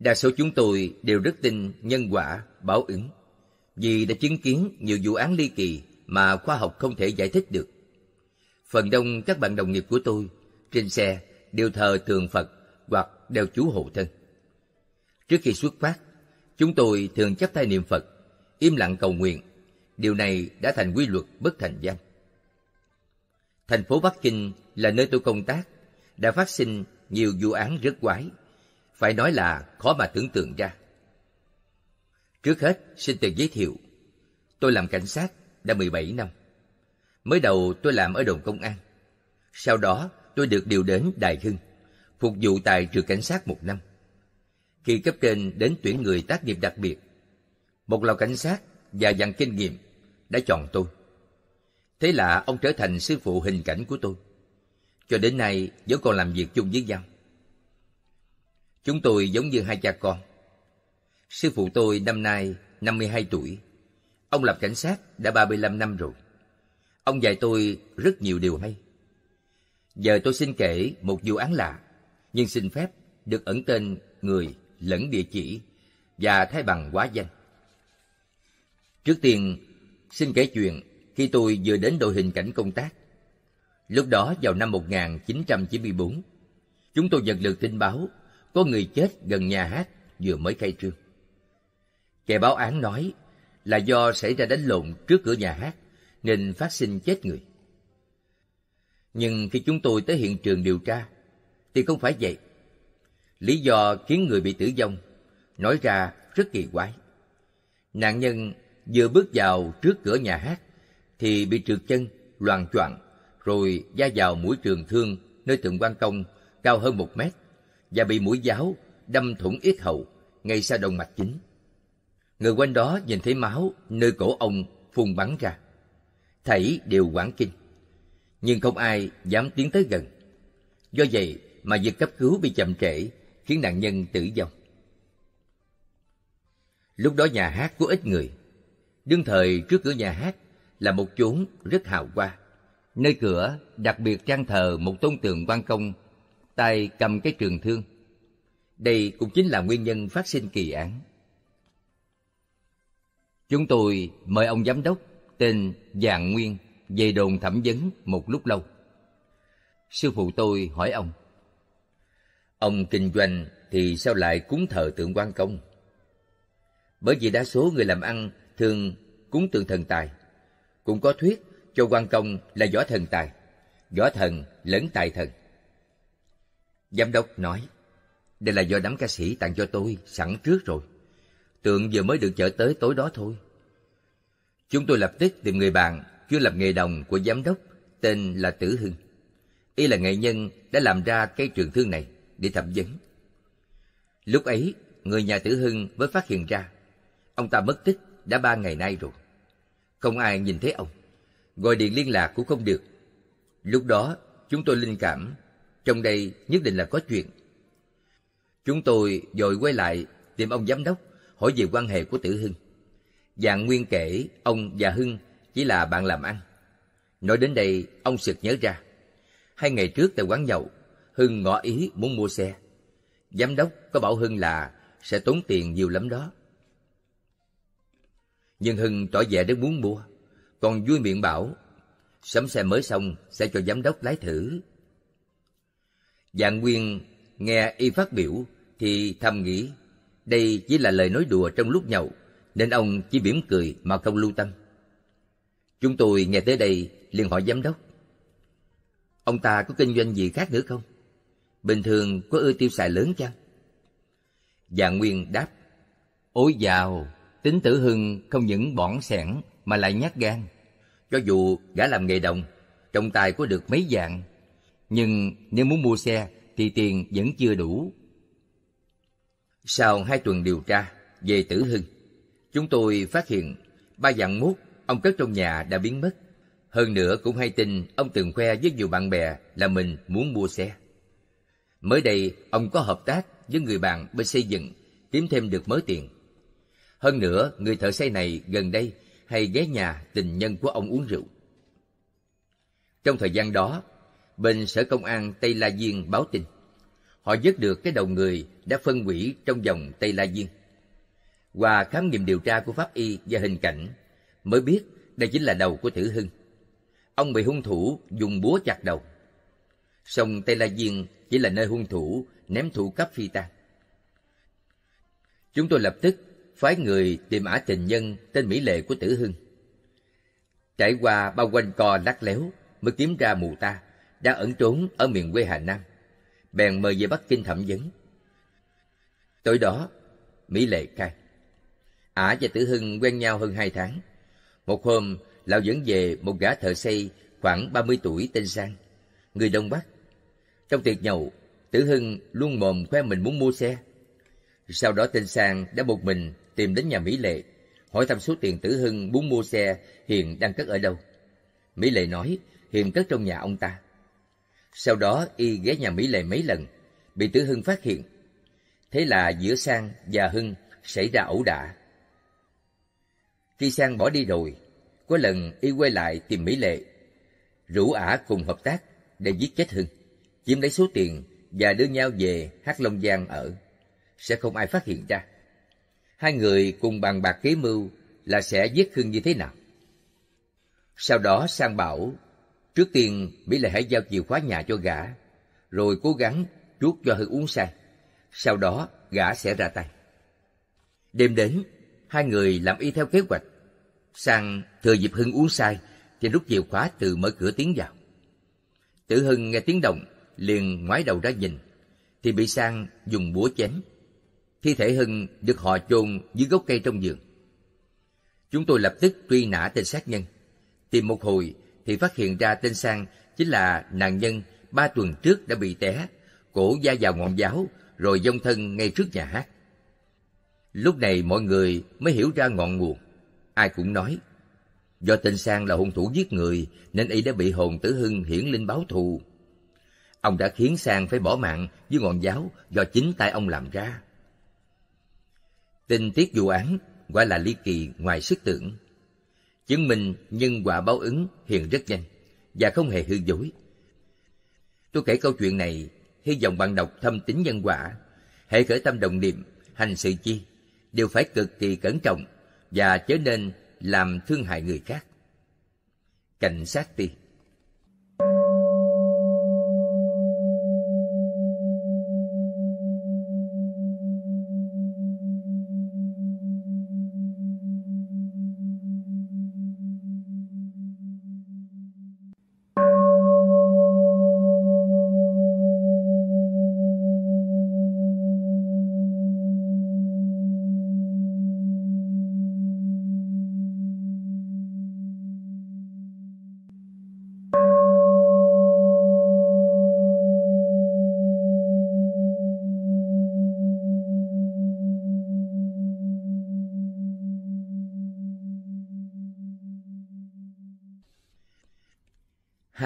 Đa số chúng tôi đều rất tin nhân quả, báo ứng, vì đã chứng kiến nhiều vụ án ly kỳ mà khoa học không thể giải thích được. Phần đông các bạn đồng nghiệp của tôi trên xe đều thờ tượng Phật hoặc đeo chú hộ thân. Trước khi xuất phát, chúng tôi thường chắp tay niệm Phật, im lặng cầu nguyện. Điều này đã thành quy luật bất thành văn. Thành phố Bắc Kinh là nơi tôi công tác, đã phát sinh nhiều vụ án rất quái, phải nói là khó mà tưởng tượng ra. Trước hết, xin tự giới thiệu. Tôi làm cảnh sát đã 17 năm. Mới đầu tôi làm ở đồn công an. Sau đó tôi được điều đến Đài Hưng, phục vụ tại trường cảnh sát một năm. Khi cấp trên đến tuyển người tác nghiệp đặc biệt, một lò cảnh sát và dặn kinh nghiệm đã chọn tôi. Thế là ông trở thành sư phụ hình cảnh của tôi. Cho đến nay vẫn còn làm việc chung với nhau. Chúng tôi giống như hai cha con. Sư phụ tôi năm nay 52 tuổi. Ông làm cảnh sát đã 35 năm rồi. Ông dạy tôi rất nhiều điều hay. Giờ tôi xin kể một vụ án lạ, nhưng xin phép được ẩn tên người lẫn địa chỉ và thay bằng quá danh. Trước tiên, xin kể chuyện khi tôi vừa đến đội hình cảnh công tác. Lúc đó vào năm 1994, chúng tôi nhận được tin báo có người chết gần nhà hát vừa mới khai trương. Kẻ báo án nói là do xảy ra đánh lộn trước cửa nhà hát nên phát sinh chết người. Nhưng khi chúng tôi tới hiện trường điều tra thì không phải vậy. Lý do khiến người bị tử vong nói ra rất kỳ quái. Nạn nhân vừa bước vào trước cửa nhà hát thì bị trượt chân, loàn choạng, rồi da vào mũi trường thương nơi tượng quan công cao hơn một mét và bị mũi giáo đâm thủng yết hầu ngay sau động mạch chính. Người quanh đó nhìn thấy máu nơi cổ ông phun bắn ra. Thảy đều quảng kinh, nhưng không ai dám tiến tới gần. Do vậy mà việc cấp cứu bị chậm trễ khiến nạn nhân tử vong. Lúc đó nhà hát có ít người. Đương thời trước cửa nhà hát là một chốn rất hào hoa. Nơi cửa đặc biệt trang thờ một tôn tượng quan công, tay cầm cái trường thương. Đây cũng chính là nguyên nhân phát sinh kỳ án. Chúng tôi mời ông giám đốc tên Dạng Nguyên về đồn thẩm vấn một lúc lâu. Sư phụ tôi hỏi ông, Ông kinh doanh thì sao lại cúng thờ tượng quan công? Bởi vì đa số người làm ăn thường cúng tượng thần tài. Cũng có thuyết cho quan công là võ thần tài, võ thần lẫn tài thần. Giám đốc nói, đây là do đám ca sĩ tặng cho tôi sẵn trước rồi. Tượng vừa mới được chở tới tối đó thôi. Chúng tôi lập tức tìm người bạn chuyên làm nghề đồng của giám đốc tên là Tử Hưng. Y là nghệ nhân đã làm ra cái trường thương này để thẩm vấn. Lúc ấy, người nhà Tử Hưng mới phát hiện ra ông ta mất tích đã ba ngày nay rồi. Không ai nhìn thấy ông. Gọi điện liên lạc cũng không được. Lúc đó, chúng tôi linh cảm, trong đây nhất định là có chuyện. Chúng tôi dội quay lại tìm ông giám đốc hỏi về quan hệ của Tử Hưng. Dạng Nguyên kể ông và Hưng chỉ là bạn làm ăn. Nói đến đây, ông sực nhớ ra. Hai ngày trước tại quán nhậu, Hưng ngỏ ý muốn mua xe. Giám đốc có bảo Hưng là sẽ tốn tiền nhiều lắm đó. Nhưng Hưng tỏ vẻ rất muốn mua, còn vui miệng bảo sắm xe mới xong sẽ cho giám đốc lái thử. Dạng Nguyên nghe y phát biểu thì thầm nghĩ đây chỉ là lời nói đùa trong lúc nhậu nên ông chỉ mỉm cười mà không lưu tâm. Chúng tôi nghe tới đây liền hỏi giám đốc. Ông ta có kinh doanh gì khác nữa không? Bình thường có ưa tiêu xài lớn chăng? Dạng Nguyên đáp. Ôi dào, tính tử hưng không những bỏng sẻn mà lại nhát gan. Cho dù gã làm nghề đồng, trong tài có được mấy dạng. Nhưng nếu muốn mua xe thì tiền vẫn chưa đủ. Sau hai tuần điều tra về tử hưng, chúng tôi phát hiện ba dạng mốt ông cất trong nhà đã biến mất. Hơn nữa cũng hay tin ông từng khoe với nhiều bạn bè là mình muốn mua xe. Mới đây, ông có hợp tác với người bạn bên xây dựng, kiếm thêm được mớ tiền. Hơn nữa, người thợ xây này gần đây hay ghé nhà tình nhân của ông uống rượu. Trong thời gian đó, bên Sở Công an Tây La Diên báo tin, họ vớt được cái đầu người đã phân hủy trong dòng Tây La diên Qua khám nghiệm điều tra của pháp y và hình cảnh, mới biết đây chính là đầu của Tử Hưng. Ông bị hung thủ dùng búa chặt đầu. Sông Tây La diên chỉ là nơi hung thủ ném thủ cấp phi tang. Chúng tôi lập tức phái người tìm ả tình nhân tên Mỹ Lệ của Tử Hưng. Trải qua bao quanh co lắc léo mới kiếm ra mù ta, đang ẩn trốn ở miền quê Hà Nam. Bèn mời về Bắc Kinh thẩm vấn. Tối đó, Mỹ Lệ khai. Ả và Tử Hưng quen nhau hơn hai tháng. Một hôm, lão dẫn về một gã thợ xây khoảng 30 tuổi tên Sang, người Đông Bắc. Trong tiệc nhậu, Tử Hưng luôn mồm khoe mình muốn mua xe. Sau đó tên Sang đã một mình tìm đến nhà Mỹ Lệ, hỏi thăm số tiền Tử Hưng muốn mua xe hiện đang cất ở đâu. Mỹ Lệ nói hiện cất trong nhà ông ta. Sau đó y ghé nhà Mỹ Lệ mấy lần, bị Tử Hưng phát hiện. Thế là giữa Sang và Hưng xảy ra ẩu đả. Khi Sang bỏ đi rồi, có lần y quay lại tìm Mỹ Lệ, rủ ả cùng hợp tác để giết chết Hưng, chiếm lấy số tiền và đưa nhau về Hát Long Giang ở. Sẽ không ai phát hiện ra. Hai người cùng bàn bạc kế mưu là sẽ giết Hưng như thế nào. Sau đó Sang bảo, trước tiên Mỹ Lệ hãy giao chìa khóa nhà cho gã, rồi cố gắng chuốt cho Hưng uống say. Sau đó gã sẽ ra tay. Đêm đến, hai người làm y theo kế hoạch. Sang thừa dịp Hưng uống say thì rút chìa khóa từ mở cửa tiến vào. Tử Hưng nghe tiếng động, liền ngoái đầu ra nhìn, thì bị Sang dùng búa chém. Thi thể Hưng được họ chôn dưới gốc cây trong vườn. Chúng tôi lập tức truy nã tên sát nhân. Tìm một hồi thì phát hiện ra tên Sang chính là nạn nhân ba tuần trước đã bị té, cổ da vào ngọn giáo rồi dông thân ngay trước nhà hát. Lúc này mọi người mới hiểu ra ngọn nguồn. Ai cũng nói, do tên Sang là hung thủ giết người nên y đã bị hồn tử hưng hiển linh báo thù. Ông đã khiến Sang phải bỏ mạng với ngọn giáo do chính tay ông làm ra. Tình tiết vụ án quả là ly kỳ ngoài sức tưởng. Chứng minh nhân quả báo ứng hiện rất nhanh và không hề hư dối. Tôi kể câu chuyện này hy vọng bạn đọc thâm tín nhân quả, hệ khởi tâm đồng niệm, hành sự chi đều phải cực kỳ cẩn trọng và chớ nên làm thương hại người khác. Cảnh sát ti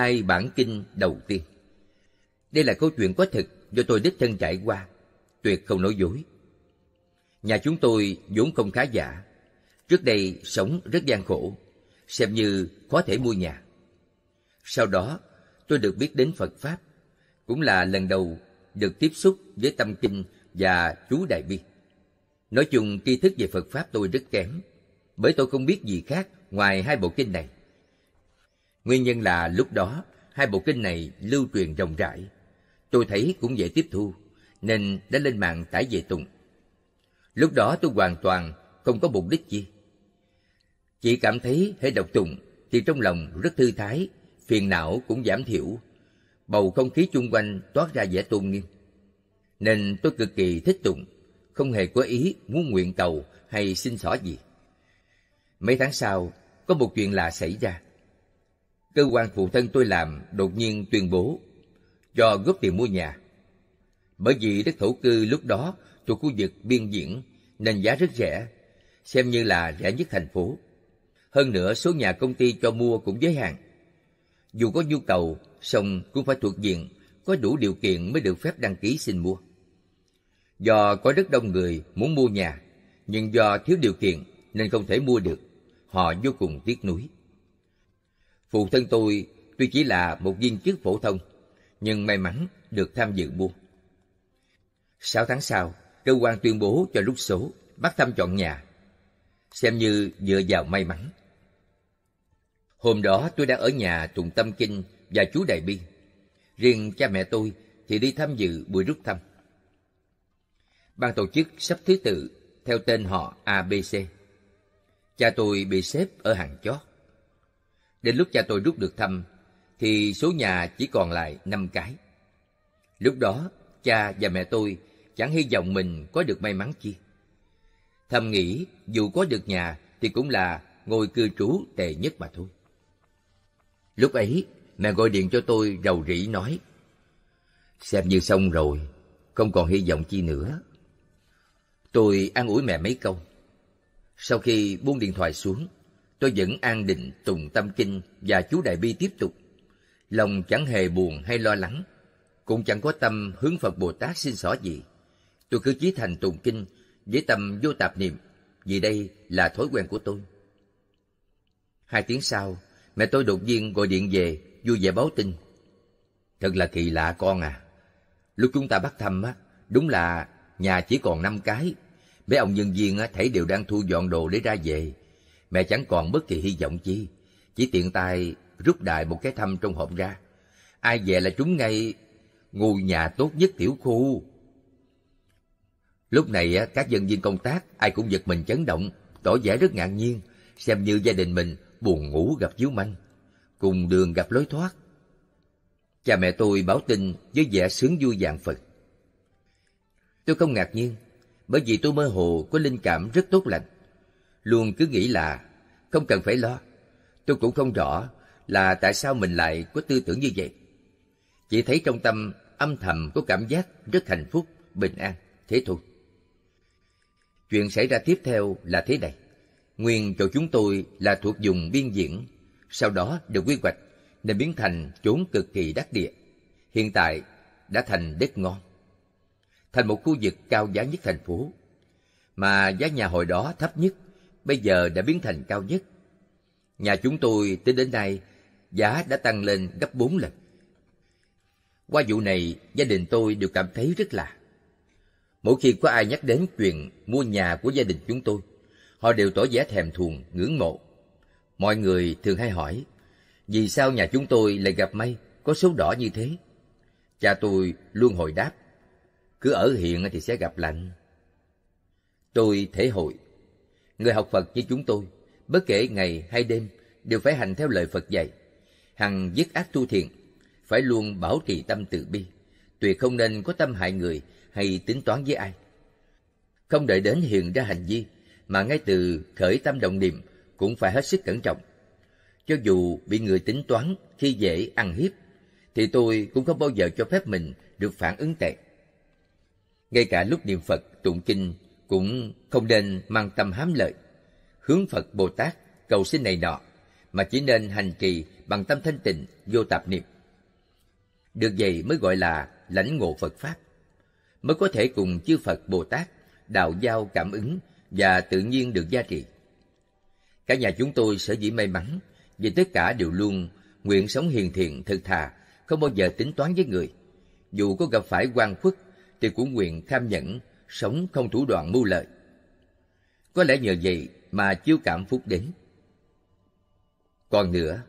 hai bản kinh đầu tiên. Đây là câu chuyện có thực do tôi đích thân trải qua, tuyệt không nói dối. Nhà chúng tôi vốn không khá giả, trước đây sống rất gian khổ, xem như có thể mua nhà. Sau đó, tôi được biết đến Phật Pháp, cũng là lần đầu được tiếp xúc với tâm kinh và chú Đại Bi. Nói chung tri thức về Phật Pháp tôi rất kém, bởi tôi không biết gì khác ngoài hai bộ kinh này. Nguyên nhân là lúc đó hai bộ kinh này lưu truyền rộng rãi. Tôi thấy cũng dễ tiếp thu, nên đã lên mạng tải về tụng. Lúc đó tôi hoàn toàn không có mục đích gì. Chỉ cảm thấy hãy đọc tụng thì trong lòng rất thư thái, phiền não cũng giảm thiểu. Bầu không khí chung quanh toát ra vẻ tôn nghiêm. Nên tôi cực kỳ thích tụng, không hề có ý muốn nguyện cầu hay xin xỏ gì. Mấy tháng sau, có một chuyện lạ xảy ra cơ quan phụ thân tôi làm đột nhiên tuyên bố cho góp tiền mua nhà. Bởi vì đất thổ cư lúc đó thuộc khu vực biên diễn nên giá rất rẻ, xem như là rẻ nhất thành phố. Hơn nữa số nhà công ty cho mua cũng giới hạn. Dù có nhu cầu, song cũng phải thuộc diện có đủ điều kiện mới được phép đăng ký xin mua. Do có rất đông người muốn mua nhà, nhưng do thiếu điều kiện nên không thể mua được, họ vô cùng tiếc nuối. Phụ thân tôi tuy chỉ là một viên chức phổ thông, nhưng may mắn được tham dự mua. Sáu tháng sau, cơ quan tuyên bố cho rút số, bắt thăm chọn nhà. Xem như dựa vào may mắn. Hôm đó tôi đang ở nhà tụng tâm kinh và chú Đại Bi. Riêng cha mẹ tôi thì đi tham dự buổi rút thăm. Ban tổ chức sắp thứ tự theo tên họ ABC. Cha tôi bị xếp ở hàng chót. Đến lúc cha tôi rút được thăm, thì số nhà chỉ còn lại năm cái. Lúc đó, cha và mẹ tôi chẳng hy vọng mình có được may mắn chi. Thầm nghĩ dù có được nhà thì cũng là ngôi cư trú tệ nhất mà thôi. Lúc ấy, mẹ gọi điện cho tôi rầu rĩ nói Xem như xong rồi, không còn hy vọng chi nữa. Tôi an ủi mẹ mấy câu. Sau khi buông điện thoại xuống, tôi vẫn an định tùng tâm kinh và chú Đại Bi tiếp tục. Lòng chẳng hề buồn hay lo lắng, cũng chẳng có tâm hướng Phật Bồ Tát xin xỏ gì. Tôi cứ chí thành tùng kinh với tâm vô tạp niệm, vì đây là thói quen của tôi. Hai tiếng sau, mẹ tôi đột nhiên gọi điện về, vui vẻ báo tin. Thật là kỳ lạ con à. Lúc chúng ta bắt thăm á, đúng là nhà chỉ còn năm cái. Mấy ông nhân viên á, thấy đều đang thu dọn đồ để ra về. Mẹ chẳng còn bất kỳ hy vọng chi. Chỉ tiện tay rút đại một cái thăm trong hộp ra. Ai về là trúng ngay ngôi nhà tốt nhất tiểu khu. Lúc này các nhân viên công tác ai cũng giật mình chấn động, tỏ vẻ rất ngạc nhiên, xem như gia đình mình buồn ngủ gặp chiếu manh, cùng đường gặp lối thoát. Cha mẹ tôi báo tin với vẻ sướng vui dạng Phật. Tôi không ngạc nhiên, bởi vì tôi mơ hồ có linh cảm rất tốt lành. Luôn cứ nghĩ là không cần phải lo. Tôi cũng không rõ là tại sao mình lại có tư tưởng như vậy. Chỉ thấy trong tâm âm thầm có cảm giác rất hạnh phúc, bình an, thế thôi. Chuyện xảy ra tiếp theo là thế này. Nguyên chỗ chúng tôi là thuộc vùng biên diễn, sau đó được quy hoạch nên biến thành chốn cực kỳ đắc địa. Hiện tại đã thành đất ngon. Thành một khu vực cao giá nhất thành phố. Mà giá nhà hồi đó thấp nhất, bây giờ đã biến thành cao nhất. Nhà chúng tôi tính đến nay giá đã tăng lên gấp bốn lần. Qua vụ này, gia đình tôi đều cảm thấy rất lạ. Mỗi khi có ai nhắc đến chuyện mua nhà của gia đình chúng tôi, họ đều tỏ vẻ thèm thuồng, ngưỡng mộ. Mọi người thường hay hỏi, vì sao nhà chúng tôi lại gặp may, có số đỏ như thế? Cha tôi luôn hồi đáp, cứ ở hiện thì sẽ gặp lạnh. Tôi thể hội, người học Phật như chúng tôi, bất kể ngày hay đêm, đều phải hành theo lời Phật dạy. Hằng dứt ác tu thiện, phải luôn bảo trì tâm từ bi, tuyệt không nên có tâm hại người hay tính toán với ai. Không đợi đến hiện ra hành vi, mà ngay từ khởi tâm động niệm cũng phải hết sức cẩn trọng. Cho dù bị người tính toán khi dễ ăn hiếp, thì tôi cũng không bao giờ cho phép mình được phản ứng tệ. Ngay cả lúc niệm Phật, tụng kinh cũng không nên mang tâm hám lợi, hướng Phật Bồ Tát cầu xin này nọ, mà chỉ nên hành trì bằng tâm thanh tịnh, vô tạp niệm. Được vậy mới gọi là lãnh ngộ Phật Pháp, mới có thể cùng chư Phật Bồ Tát đạo giao cảm ứng và tự nhiên được gia trị. Cả nhà chúng tôi sở dĩ may mắn vì tất cả đều luôn nguyện sống hiền thiện, thực thà, không bao giờ tính toán với người. Dù có gặp phải quan khuất thì cũng nguyện kham nhẫn, sống không thủ đoạn mưu lợi. Có lẽ nhờ vậy mà chiếu cảm phúc đến. Còn nữa,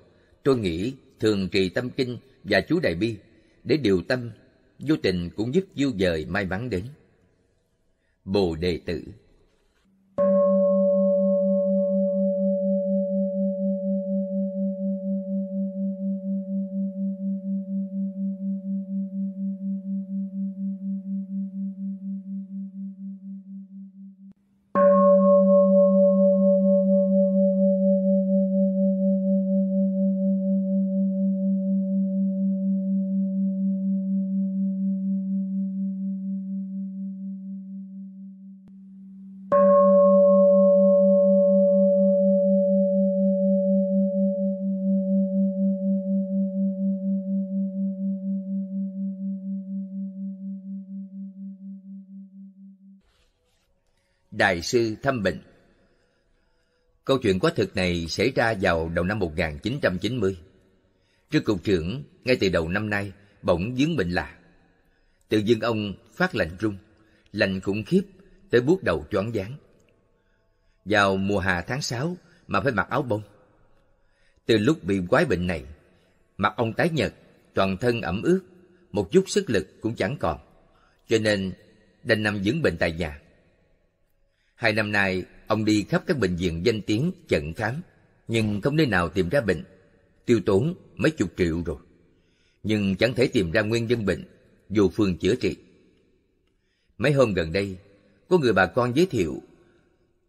tôi nghĩ thường trì tâm kinh và chú Đại Bi để điều tâm, vô tình cũng giúp diêu dời may mắn đến. Bồ Đề Tử Đại sư thâm bệnh Câu chuyện quá thực này xảy ra vào đầu năm 1990. Trước cục trưởng, ngay từ đầu năm nay, bỗng dướng bệnh lạ. Tự dưng ông phát lạnh rung, lạnh khủng khiếp tới buốt đầu choáng váng. Vào mùa hạ tháng 6 mà phải mặc áo bông. Từ lúc bị quái bệnh này, mặt ông tái nhợt, toàn thân ẩm ướt, một chút sức lực cũng chẳng còn, cho nên đành nằm dưỡng bệnh tại nhà. Hai năm nay, ông đi khắp các bệnh viện danh tiếng chận khám, nhưng không nơi nào tìm ra bệnh, tiêu tốn mấy chục triệu rồi. Nhưng chẳng thể tìm ra nguyên nhân bệnh, dù phương chữa trị. Mấy hôm gần đây, có người bà con giới thiệu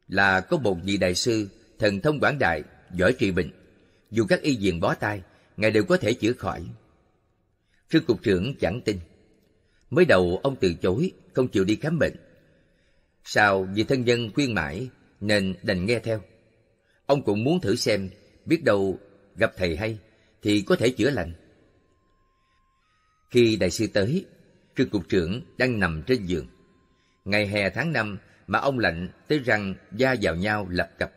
là có một vị đại sư thần thông quảng đại, giỏi trị bệnh. Dù các y viện bó tay, ngài đều có thể chữa khỏi. Sư cục trưởng chẳng tin. Mới đầu ông từ chối, không chịu đi khám bệnh. Sau vì thân nhân khuyên mãi, nên đành nghe theo. Ông cũng muốn thử xem, biết đâu gặp thầy hay, thì có thể chữa lành. Khi đại sư tới, Trương cục trưởng đang nằm trên giường. Ngày hè tháng năm mà ông lạnh tới răng da vào nhau lập cập.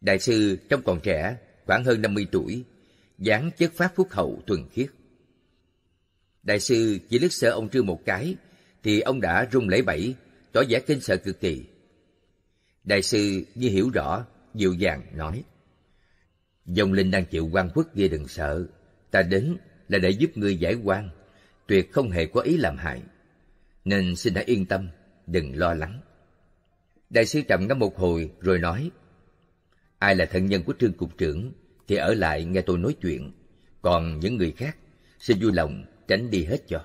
Đại sư trông còn trẻ, khoảng hơn 50 tuổi, dáng chất phát phúc hậu thuần khiết. Đại sư chỉ lướt sơ ông Trương một cái, thì ông đã run lẩy bẩy, tỏ vẻ kinh sợ cực kỳ. Đại sư như hiểu rõ, dịu dàng nói: Dòng linh đang chịu quan quốc ghê đừng sợ, ta đến là để giúp ngươi giải quan, tuyệt không hề có ý làm hại. Nên xin hãy yên tâm, đừng lo lắng. Đại sư trầm ngâm một hồi rồi nói: Ai là thân nhân của Trương Cục trưởng thì ở lại nghe tôi nói chuyện. Còn những người khác, xin vui lòng tránh đi hết cho.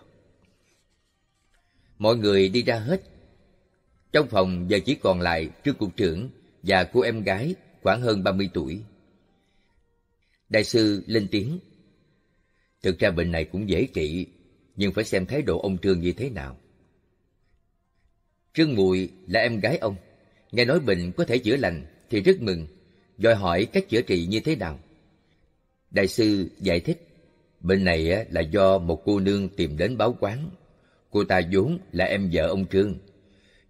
Mọi người đi ra hết. Trong phòng giờ chỉ còn lại Trương Cục trưởng và cô em gái khoảng hơn 30 tuổi. Đại sư lên tiếng. Thực ra bệnh này cũng dễ trị, nhưng phải xem thái độ ông Trương như thế nào. Trương Mùi là em gái ông, nghe nói bệnh có thể chữa lành thì rất mừng đòi hỏi cách chữa trị như thế nào. Đại sư giải thích, bệnh này là do một cô nương tìm đến báo quán. Cô ta vốn là em vợ ông Trương.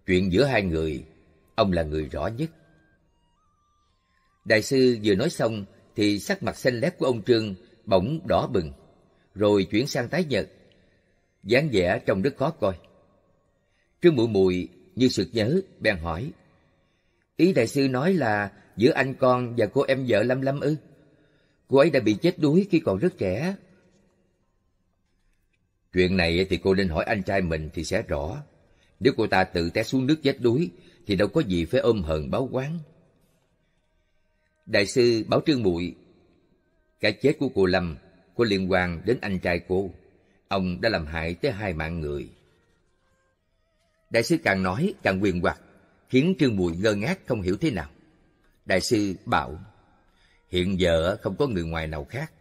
Chuyện giữa hai người, ông là người rõ nhất. Đại sư vừa nói xong thì sắc mặt xanh lét của ông Trương bỗng đỏ bừng, rồi chuyển sang tái nhợt. dáng vẻ trông rất khó coi. Trương Mụ Mùi như sực nhớ, bèn hỏi. Ý đại sư nói là giữa anh con và cô em vợ Lâm Lâm ư? Cô ấy đã bị chết đuối khi còn rất trẻ. Chuyện này thì cô nên hỏi anh trai mình thì sẽ rõ. Nếu cô ta tự té xuống nước chết đuối, thì đâu có gì phải ôm hờn báo quán. Đại sư Bảo Trương Bụi, cái chết của cô Lâm có liên quan đến anh trai cô. Ông đã làm hại tới hai mạng người. Đại sư càng nói càng quyền hoặc, khiến Trương Bụi ngơ ngác không hiểu thế nào. Đại sư bảo, hiện giờ không có người ngoài nào khác.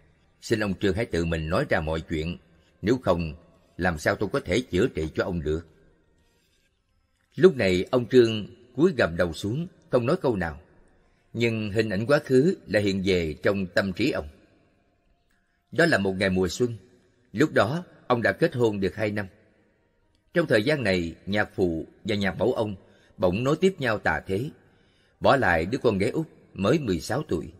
Xin ông Trương hãy tự mình nói ra mọi chuyện. Nếu không, làm sao tôi có thể chữa trị cho ông được? Lúc này ông Trương cúi gầm đầu xuống, không nói câu nào. Nhưng hình ảnh quá khứ lại hiện về trong tâm trí ông. Đó là một ngày mùa xuân. Lúc đó, ông đã kết hôn được hai năm. Trong thời gian này, nhạc phụ và nhạc mẫu ông bỗng nối tiếp nhau tà thế bỏ lại đứa con gái út mới 16 tuổi.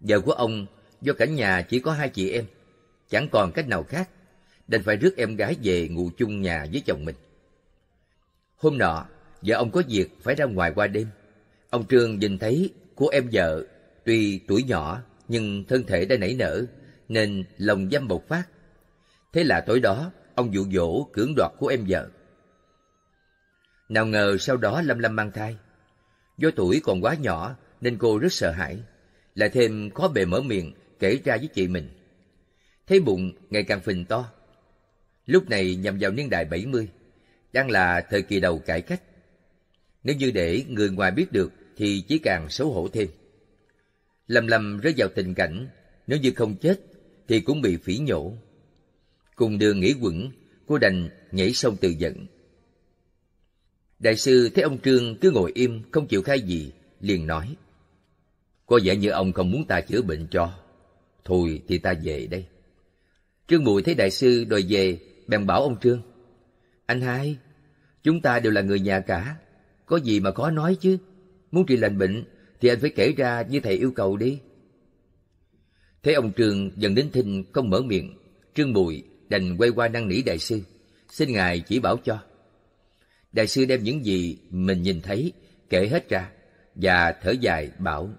Vợ của ông do cảnh nhà chỉ có hai chị em, chẳng còn cách nào khác, đành phải rước em gái về ngủ chung nhà với chồng mình. Hôm nọ, vợ ông có việc phải ra ngoài qua đêm. Ông Trương nhìn thấy cô em vợ tuy tuổi nhỏ nhưng thân thể đã nảy nở nên lòng dâm bộc phát. Thế là tối đó, ông dụ dỗ cưỡng đoạt của em vợ. Nào ngờ sau đó Lâm Lâm mang thai. Do tuổi còn quá nhỏ nên cô rất sợ hãi, lại thêm khó bề mở miệng kể ra với chị mình. Thấy bụng ngày càng phình to. Lúc này nhằm vào niên đại 70, đang là thời kỳ đầu cải cách. Nếu như để người ngoài biết được thì chỉ càng xấu hổ thêm. Lầm lầm rơi vào tình cảnh, nếu như không chết thì cũng bị phỉ nhổ. Cùng đường nghĩ quẩn, cô đành nhảy sông tự giận. Đại sư thấy ông Trương cứ ngồi im không chịu khai gì, liền nói. Có vẻ như ông không muốn ta chữa bệnh cho. Thôi thì ta về đây. Trương Bùi thấy đại sư đòi về, bèn bảo ông Trương. Anh hai, chúng ta đều là người nhà cả. Có gì mà khó nói chứ. Muốn trị lành bệnh thì anh phải kể ra như thầy yêu cầu đi. Thấy ông Trương dần đến thinh không mở miệng, Trương Bùi đành quay qua năn nỉ đại sư. Xin Ngài chỉ bảo cho. Đại sư đem những gì mình nhìn thấy kể hết ra và thở dài bảo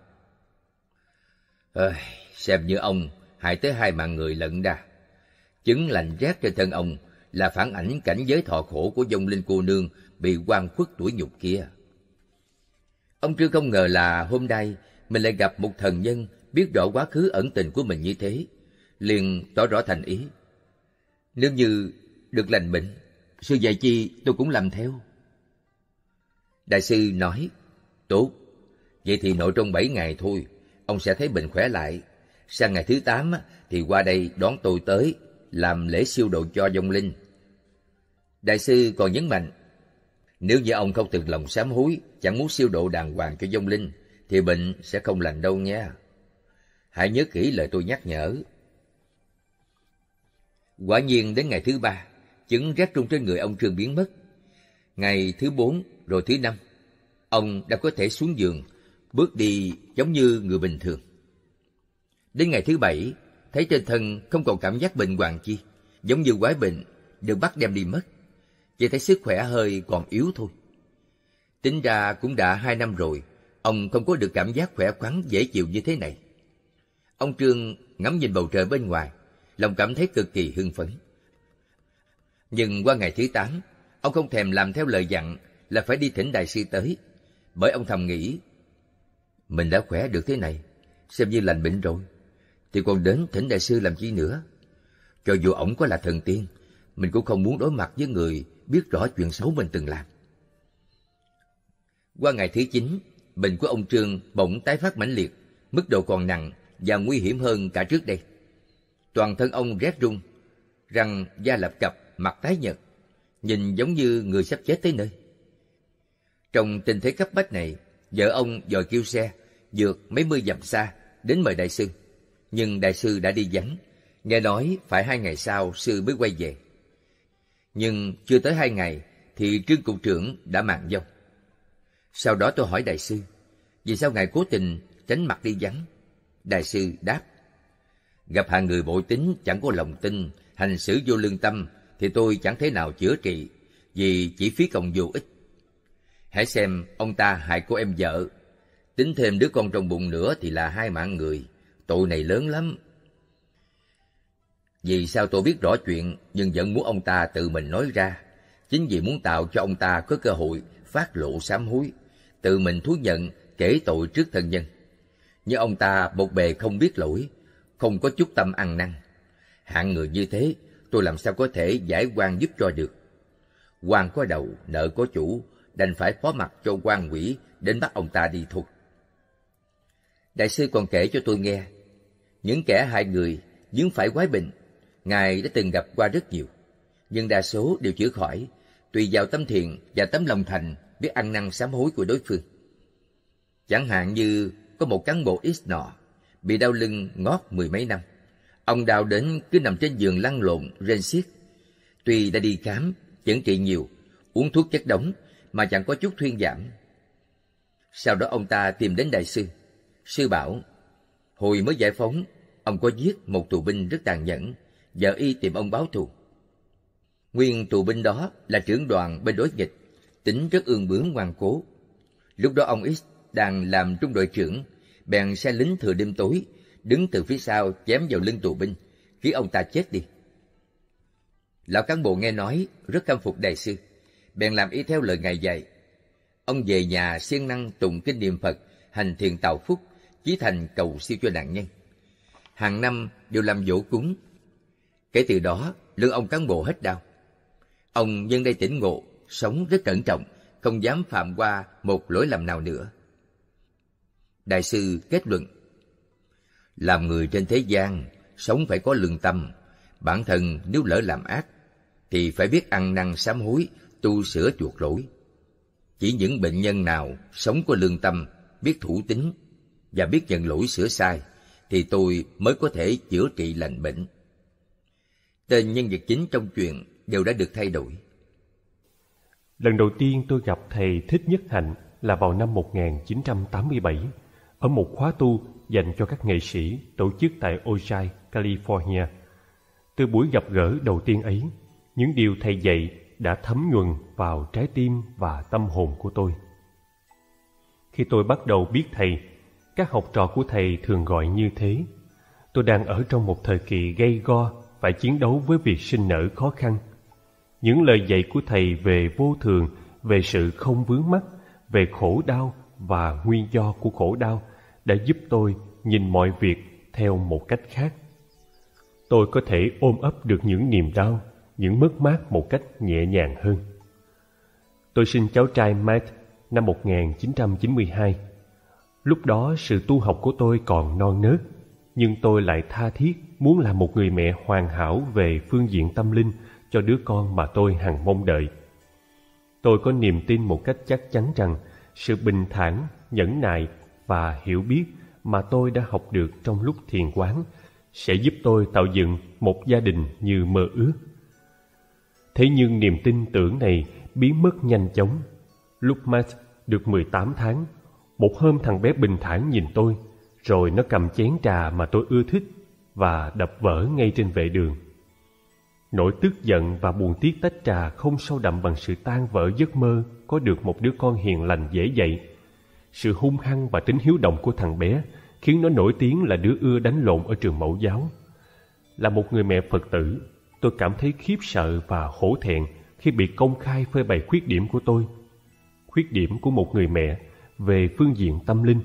Ơi, xem như ông hại tới hai mạng người lận đa. Chứng lành rét trên thân ông là phản ảnh cảnh giới thọ khổ của dông linh cô nương bị quan khuất tuổi nhục kia. Ông chưa không ngờ là hôm nay mình lại gặp một thần nhân biết rõ quá khứ ẩn tình của mình như thế, liền tỏ rõ thành ý. Nếu như được lành bệnh, sư dạy chi tôi cũng làm theo. Đại sư nói, tốt, vậy thì nội trong bảy ngày thôi, ông sẽ thấy bệnh khỏe lại. Sang ngày thứ tám thì qua đây đón tôi tới, làm lễ siêu độ cho dông linh. Đại sư còn nhấn mạnh, nếu như ông không thực lòng sám hối, chẳng muốn siêu độ đàng hoàng cho dông linh, thì bệnh sẽ không lành đâu nha. Hãy nhớ kỹ lời tôi nhắc nhở. Quả nhiên đến ngày thứ ba, chứng rác trung trên người ông Trương biến mất. Ngày thứ bốn rồi thứ năm, ông đã có thể xuống giường, bước đi giống như người bình thường. Đến ngày thứ bảy, thấy trên thân không còn cảm giác bệnh hoạn chi, giống như quái bệnh, được bắt đem đi mất. Chỉ thấy sức khỏe hơi còn yếu thôi. Tính ra cũng đã hai năm rồi, ông không có được cảm giác khỏe khoắn dễ chịu như thế này. Ông Trương ngắm nhìn bầu trời bên ngoài, lòng cảm thấy cực kỳ hưng phấn. Nhưng qua ngày thứ tám, ông không thèm làm theo lời dặn là phải đi thỉnh đại sư tới, bởi ông thầm nghĩ, mình đã khỏe được thế này, xem như lành bệnh rồi, thì còn đến thỉnh đại sư làm chi nữa. Cho dù ổng có là thần tiên, mình cũng không muốn đối mặt với người biết rõ chuyện xấu mình từng làm. Qua ngày thứ chín, bệnh của ông Trương bỗng tái phát mãnh liệt, mức độ còn nặng và nguy hiểm hơn cả trước đây. Toàn thân ông rét run, răng da lập cập, mặt tái nhợt, nhìn giống như người sắp chết tới nơi. Trong tình thế cấp bách này, vợ ông dòi kêu xe, vượt mấy mươi dặm xa, đến mời đại sư. Nhưng đại sư đã đi vắng, nghe nói phải hai ngày sau sư mới quay về. Nhưng chưa tới hai ngày thì trương cục trưởng đã mạng vong. Sau đó tôi hỏi đại sư, vì sao ngài cố tình tránh mặt đi vắng? Đại sư đáp, gặp hàng người bội tính chẳng có lòng tin, hành xử vô lương tâm, thì tôi chẳng thế nào chữa trị, vì chỉ phí công vô ích. Hãy xem ông ta hại cô em vợ, tính thêm đứa con trong bụng nữa thì là hai mạng người, tội này lớn lắm. Vì sao tôi biết rõ chuyện nhưng vẫn muốn ông ta tự mình nói ra, chính vì muốn tạo cho ông ta có cơ hội phát lộ sám hối, tự mình thú nhận kể tội trước thân nhân. Nhưng ông ta bột bề không biết lỗi, không có chút tâm ăn năn. Hạng người như thế, tôi làm sao có thể giải quan giúp cho được. quan có đầu, nợ có chủ, đành phải phó mặt cho quan quỷ đến bắt ông ta đi thôi. Đại sư còn kể cho tôi nghe, những kẻ hại người những phải quái bệnh, Ngài đã từng gặp qua rất nhiều, nhưng đa số đều chữa khỏi, tùy vào tâm thiện và tấm lòng thành biết ăn năn sám hối của đối phương. Chẳng hạn như có một cán bộ ít nọ bị đau lưng ngót mười mấy năm. Ông đau đến cứ nằm trên giường lăn lộn, rên xiết. Tuy đã đi khám, chẩn trị nhiều, uống thuốc chất đóng mà chẳng có chút thuyên giảm. Sau đó ông ta tìm đến đại sư. Sư bảo, hồi mới giải phóng, ông có giết một tù binh rất tàn nhẫn, vợ y tìm ông báo thù. Nguyên tù binh đó là trưởng đoàn bên đối nghịch, tính rất ương bướng ngoan cố. Lúc đó ông X đang làm trung đội trưởng, bèn xe lính thừa đêm tối, đứng từ phía sau chém vào lưng tù binh, khiến ông ta chết đi. Lão cán bộ nghe nói rất khâm phục đại sư, bèn làm y theo lời ngài dạy. Ông về nhà siêng năng tụng kinh niệm Phật, hành thiền tạo phúc, chí thành cầu siêu cho nạn nhân. Hàng năm đều làm dỗ cúng. Kể từ đó, lương ông cán bộ hết đau. Ông nhân đây tỉnh ngộ, sống rất cẩn trọng, không dám phạm qua một lỗi lầm nào nữa. Đại sư kết luận, làm người trên thế gian, sống phải có lương tâm. Bản thân nếu lỡ làm ác, thì phải biết ăn năn sám hối, tu sửa chuộc lỗi. Chỉ những bệnh nhân nào sống có lương tâm, biết thủ tính và biết nhận lỗi sửa sai, thì tôi mới có thể chữa trị lành bệnh. Tên nhân vật chính trong chuyện đều đã được thay đổi. Lần đầu tiên tôi gặp thầy Thích Nhất Hạnh là vào năm 1987 ở một khóa tu dành cho các nghệ sĩ tổ chức tại Ojai, California. Từ buổi gặp gỡ đầu tiên ấy, những điều thầy dạy đã thấm nhuần vào trái tim và tâm hồn của tôi. Khi tôi bắt đầu biết thầy, các học trò của thầy thường gọi như thế. Tôi đang ở trong một thời kỳ gây go, phải chiến đấu với việc sinh nở khó khăn. Những lời dạy của thầy về vô thường, về sự không vướng mắc, về khổ đau và nguyên do của khổ đau đã giúp tôi nhìn mọi việc theo một cách khác. Tôi có thể ôm ấp được những niềm đau, những mất mát một cách nhẹ nhàng hơn. Tôi sinh cháu trai Matt năm 1992. Lúc đó sự tu học của tôi còn non nớt, nhưng tôi lại tha thiết muốn làm một người mẹ hoàn hảo về phương diện tâm linh cho đứa con mà tôi hằng mong đợi. Tôi có niềm tin một cách chắc chắn rằng sự bình thản, nhẫn nại và hiểu biết mà tôi đã học được trong lúc thiền quán sẽ giúp tôi tạo dựng một gia đình như mơ ước. Thế nhưng niềm tin tưởng này biến mất nhanh chóng. Lúc Matt được 18 tháng, một hôm thằng bé bình thản nhìn tôi, rồi nó cầm chén trà mà tôi ưa thích và đập vỡ ngay trên vệ đường. Nỗi tức giận và buồn tiếc tách trà không sâu đậm bằng sự tan vỡ giấc mơ có được một đứa con hiền lành dễ dạy. Sự hung hăng và tính hiếu động của thằng bé khiến nó nổi tiếng là đứa ưa đánh lộn ở trường mẫu giáo. Là một người mẹ Phật tử, tôi cảm thấy khiếp sợ và hổ thẹn khi bị công khai phơi bày khuyết điểm của tôi. Khuyết điểm của một người mẹ về phương diện tâm linh.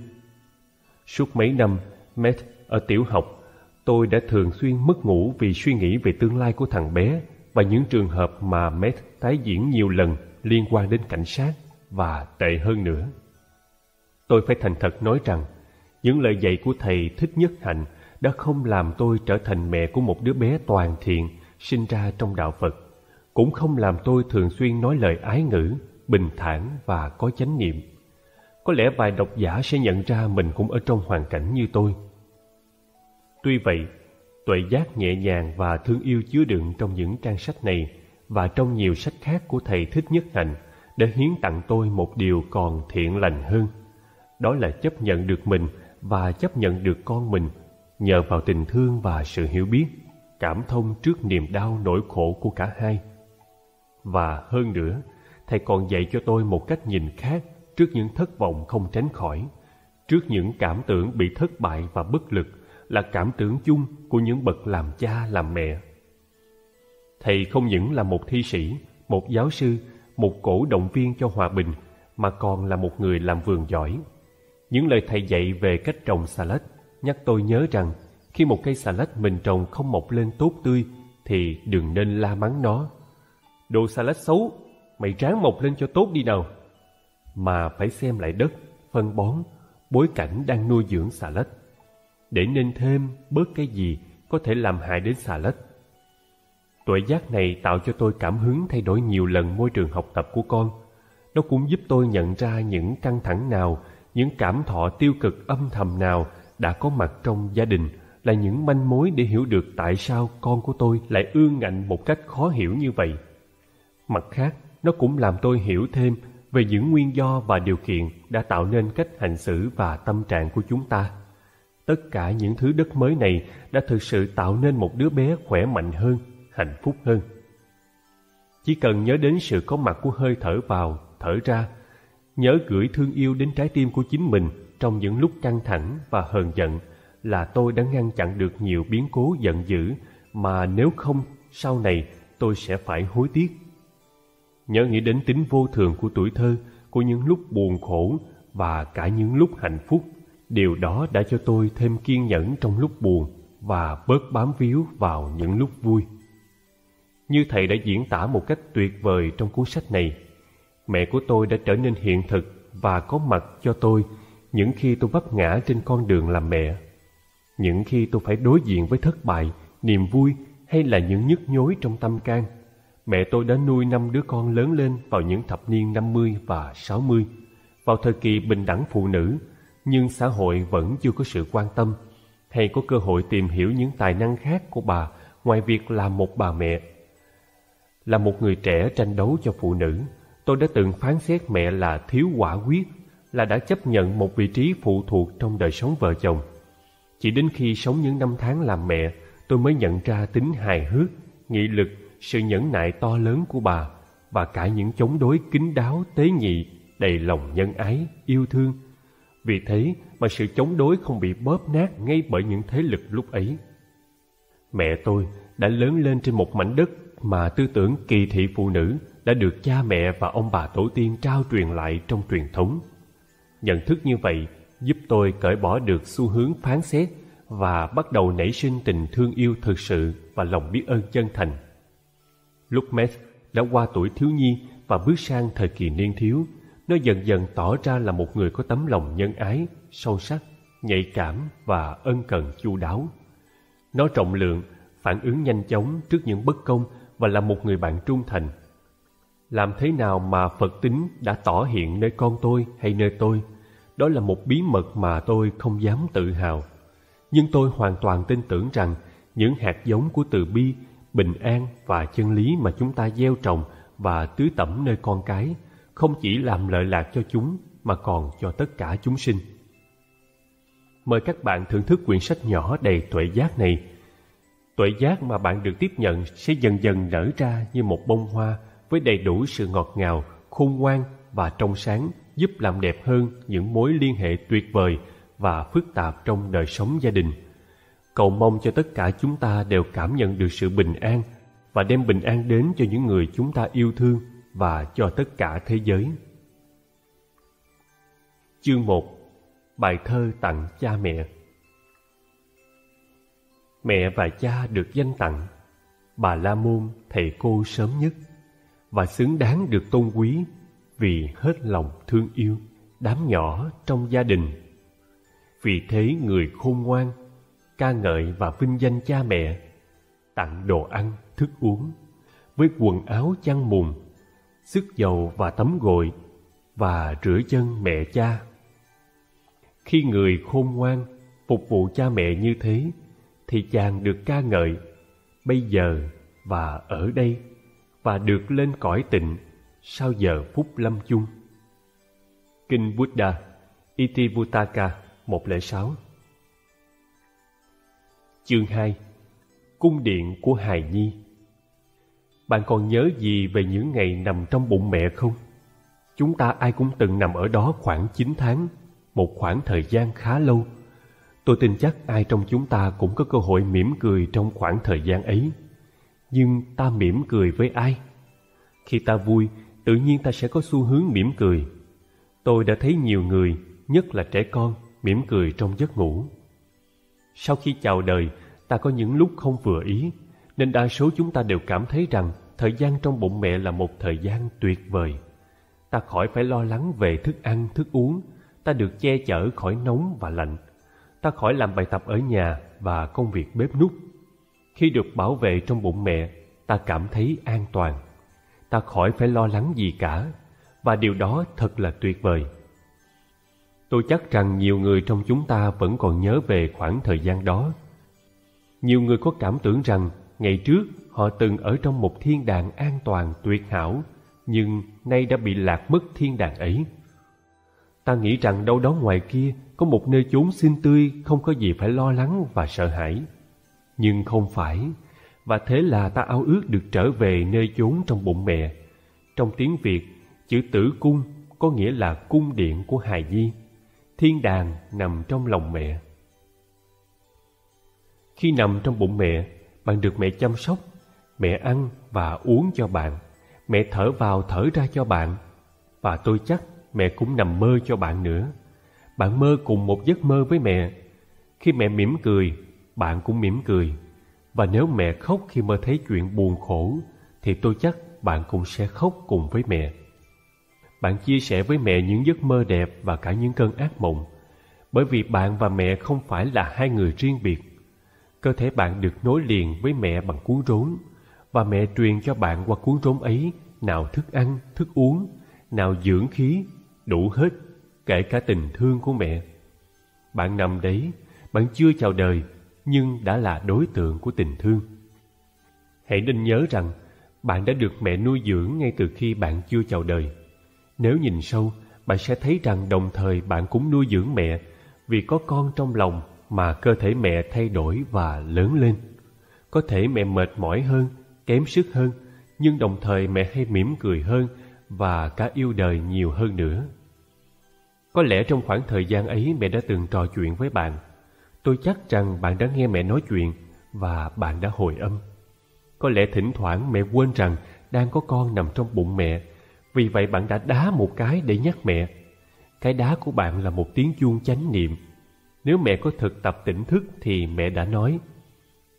Suốt mấy năm, Matt ở tiểu học Tôi đã thường xuyên mất ngủ vì suy nghĩ về tương lai của thằng bé và những trường hợp mà Matt tái diễn nhiều lần liên quan đến cảnh sát và tệ hơn nữa. Tôi phải thành thật nói rằng, những lời dạy của thầy Thích Nhất Hạnh đã không làm tôi trở thành mẹ của một đứa bé toàn thiện sinh ra trong đạo Phật, cũng không làm tôi thường xuyên nói lời ái ngữ, bình thản và có chánh niệm. Có lẽ vài độc giả sẽ nhận ra mình cũng ở trong hoàn cảnh như tôi. Tuy vậy, tuệ giác nhẹ nhàng và thương yêu chứa đựng trong những trang sách này và trong nhiều sách khác của thầy Thích Nhất Hạnh đã hiến tặng tôi một điều còn thiện lành hơn. Đó là chấp nhận được mình và chấp nhận được con mình nhờ vào tình thương và sự hiểu biết, cảm thông trước niềm đau nỗi khổ của cả hai. Và hơn nữa, thầy còn dạy cho tôi một cách nhìn khác trước những thất vọng không tránh khỏi, trước những cảm tưởng bị thất bại và bất lực là cảm tưởng chung của những bậc làm cha làm mẹ. Thầy không những là một thi sĩ, một giáo sư, một cổ động viên cho hòa bình, mà còn là một người làm vườn giỏi. Những lời thầy dạy về cách trồng xà lách nhắc tôi nhớ rằng khi một cây xà lách mình trồng không mọc lên tốt tươi thì đừng nên la mắng nó. Đồ xà lách xấu, mày ráng mọc lên cho tốt đi nào. Mà phải xem lại đất, phân bón, bối cảnh đang nuôi dưỡng xà lách để nên thêm bớt cái gì có thể làm hại đến xà lách. Tuệ giác này tạo cho tôi cảm hứng thay đổi nhiều lần môi trường học tập của con. Nó cũng giúp tôi nhận ra những căng thẳng nào, những cảm thọ tiêu cực âm thầm nào đã có mặt trong gia đình là những manh mối để hiểu được tại sao con của tôi lại ương ngạnh một cách khó hiểu như vậy. Mặt khác, nó cũng làm tôi hiểu thêm về những nguyên do và điều kiện đã tạo nên cách hành xử và tâm trạng của chúng ta. Tất cả những thứ đất mới này đã thực sự tạo nên một đứa bé khỏe mạnh hơn, hạnh phúc hơn. Chỉ cần nhớ đến sự có mặt của hơi thở vào, thở ra, nhớ gửi thương yêu đến trái tim của chính mình trong những lúc căng thẳng và hờn giận là tôi đã ngăn chặn được nhiều biến cố giận dữ mà nếu không sau này tôi sẽ phải hối tiếc. Nhớ nghĩ đến tính vô thường của tuổi thơ, của những lúc buồn khổ và cả những lúc hạnh phúc Điều đó đã cho tôi thêm kiên nhẫn trong lúc buồn và bớt bám víu vào những lúc vui. Như thầy đã diễn tả một cách tuyệt vời trong cuốn sách này, mẹ của tôi đã trở nên hiện thực và có mặt cho tôi những khi tôi vấp ngã trên con đường làm mẹ. Những khi tôi phải đối diện với thất bại, niềm vui hay là những nhức nhối trong tâm can. Mẹ tôi đã nuôi năm đứa con lớn lên vào những thập niên 50 và 60, vào thời kỳ bình đẳng phụ nữ nhưng xã hội vẫn chưa có sự quan tâm hay có cơ hội tìm hiểu những tài năng khác của bà ngoài việc là một bà mẹ. Là một người trẻ tranh đấu cho phụ nữ, tôi đã từng phán xét mẹ là thiếu quả quyết, là đã chấp nhận một vị trí phụ thuộc trong đời sống vợ chồng. Chỉ đến khi sống những năm tháng làm mẹ, tôi mới nhận ra tính hài hước, nghị lực sự nhẫn nại to lớn của bà và cả những chống đối kín đáo tế nhị đầy lòng nhân ái yêu thương vì thế mà sự chống đối không bị bóp nát ngay bởi những thế lực lúc ấy mẹ tôi đã lớn lên trên một mảnh đất mà tư tưởng kỳ thị phụ nữ đã được cha mẹ và ông bà tổ tiên trao truyền lại trong truyền thống nhận thức như vậy giúp tôi cởi bỏ được xu hướng phán xét và bắt đầu nảy sinh tình thương yêu thực sự và lòng biết ơn chân thành. Lúc Matt đã qua tuổi thiếu nhi và bước sang thời kỳ niên thiếu, nó dần dần tỏ ra là một người có tấm lòng nhân ái, sâu sắc, nhạy cảm và ân cần chu đáo. Nó trọng lượng, phản ứng nhanh chóng trước những bất công và là một người bạn trung thành. Làm thế nào mà Phật tính đã tỏ hiện nơi con tôi hay nơi tôi? Đó là một bí mật mà tôi không dám tự hào nhưng tôi hoàn toàn tin tưởng rằng những hạt giống của từ bi bình an và chân lý mà chúng ta gieo trồng và tưới tẩm nơi con cái không chỉ làm lợi lạc cho chúng, mà còn cho tất cả chúng sinh. Mời các bạn thưởng thức quyển sách nhỏ đầy tuệ giác này. Tuệ giác mà bạn được tiếp nhận sẽ dần dần nở ra như một bông hoa với đầy đủ sự ngọt ngào, khôn ngoan và trong sáng, giúp làm đẹp hơn những mối liên hệ tuyệt vời và phức tạp trong đời sống gia đình. Cầu mong cho tất cả chúng ta đều cảm nhận được sự bình an và đem bình an đến cho những người chúng ta yêu thương và cho tất cả thế giới. Chương 1 Bài thơ tặng cha mẹ Mẹ và cha được danh tặng, Bà La Môn, thầy cô sớm nhất, Và xứng đáng được tôn quý Vì hết lòng thương yêu Đám nhỏ trong gia đình vì thế người khôn ngoan, ca ngợi và vinh danh cha mẹ, tặng đồ ăn, thức uống, với quần áo chăn mùng sức dầu và tấm gội và rửa chân mẹ cha. Khi người khôn ngoan phục vụ cha mẹ như thế, thì chàng được ca ngợi, bây giờ và ở đây, và được lên cõi tịnh sau giờ phút lâm chung. Kinh buddha itivuttaka 106 Chương 2 Cung điện của Hài Nhi. Bạn còn nhớ gì về những ngày nằm trong bụng mẹ không? Chúng ta ai cũng từng nằm ở đó khoảng 9 tháng, một khoảng thời gian khá lâu. Tôi tin chắc ai trong chúng ta cũng có cơ hội mỉm cười trong khoảng thời gian ấy. Nhưng ta mỉm cười với ai? Khi ta vui, tự nhiên ta sẽ có xu hướng mỉm cười. Tôi đã thấy nhiều người, nhất là trẻ con, mỉm cười trong giấc ngủ. Sau khi chào đời, ta có những lúc không vừa ý, nên đa số chúng ta đều cảm thấy rằng thời gian trong bụng mẹ là một thời gian tuyệt vời. Ta khỏi phải lo lắng về thức ăn, thức uống, ta được che chở khỏi nóng và lạnh. Ta khỏi làm bài tập ở nhà và công việc bếp nút. Khi được bảo vệ trong bụng mẹ, ta cảm thấy an toàn. Ta khỏi phải lo lắng gì cả, và điều đó thật là tuyệt vời. Tôi chắc rằng nhiều người trong chúng ta vẫn còn nhớ về khoảng thời gian đó. Nhiều người có cảm tưởng rằng ngày trước họ từng ở trong một thiên đàng an toàn tuyệt hảo, nhưng nay đã bị lạc mất thiên đàng ấy. Ta nghĩ rằng đâu đó ngoài kia có một nơi chốn xinh tươi không có gì phải lo lắng và sợ hãi. Nhưng không phải, và thế là ta ao ước được trở về nơi chốn trong bụng mẹ. Trong tiếng Việt, chữ tử cung có nghĩa là cung điện của hài nhi thiên đàng nằm trong lòng mẹ khi nằm trong bụng mẹ bạn được mẹ chăm sóc mẹ ăn và uống cho bạn. Mẹ thở vào thở ra cho bạn. Và tôi chắc mẹ cũng nằm mơ cho bạn nữa. Bạn mơ cùng một giấc mơ với mẹ. Khi mẹ mỉm cười, bạn cũng mỉm cười. Và nếu mẹ khóc khi mơ thấy chuyện buồn khổ, thì tôi chắc bạn cũng sẽ khóc cùng với mẹ. Bạn chia sẻ với mẹ những giấc mơ đẹp và cả những cơn ác mộng. Bởi vì bạn và mẹ không phải là hai người riêng biệt. Cơ thể bạn được nối liền với mẹ bằng cuốn rốn và mẹ truyền cho bạn qua cuốn rốn ấy nào thức ăn thức uống nào dưỡng khí đủ hết kể cả tình thương của mẹ. Bạn nằm đấy bạn chưa chào đời nhưng đã là đối tượng của tình thương. Hãy nên nhớ rằng bạn đã được mẹ nuôi dưỡng ngay từ khi bạn chưa chào đời. Nếu nhìn sâu, bạn sẽ thấy rằng đồng thời bạn cũng nuôi dưỡng mẹ vì có con trong lòng mà cơ thể mẹ thay đổi và lớn lên. Có thể mẹ mệt mỏi hơn kém sức hơn, nhưng đồng thời mẹ hay mỉm cười hơn và cả yêu đời nhiều hơn nữa. Có lẽ trong khoảng thời gian ấy mẹ đã từng trò chuyện với bạn. Tôi chắc rằng bạn đã nghe mẹ nói chuyện và bạn đã hồi âm. Có lẽ thỉnh thoảng mẹ quên rằng đang có con nằm trong bụng mẹ, vì vậy bạn đã đá một cái để nhắc mẹ. Cái đá của bạn là một tiếng chuông chánh niệm. Nếu mẹ có thực tập tỉnh thức thì mẹ đã nói,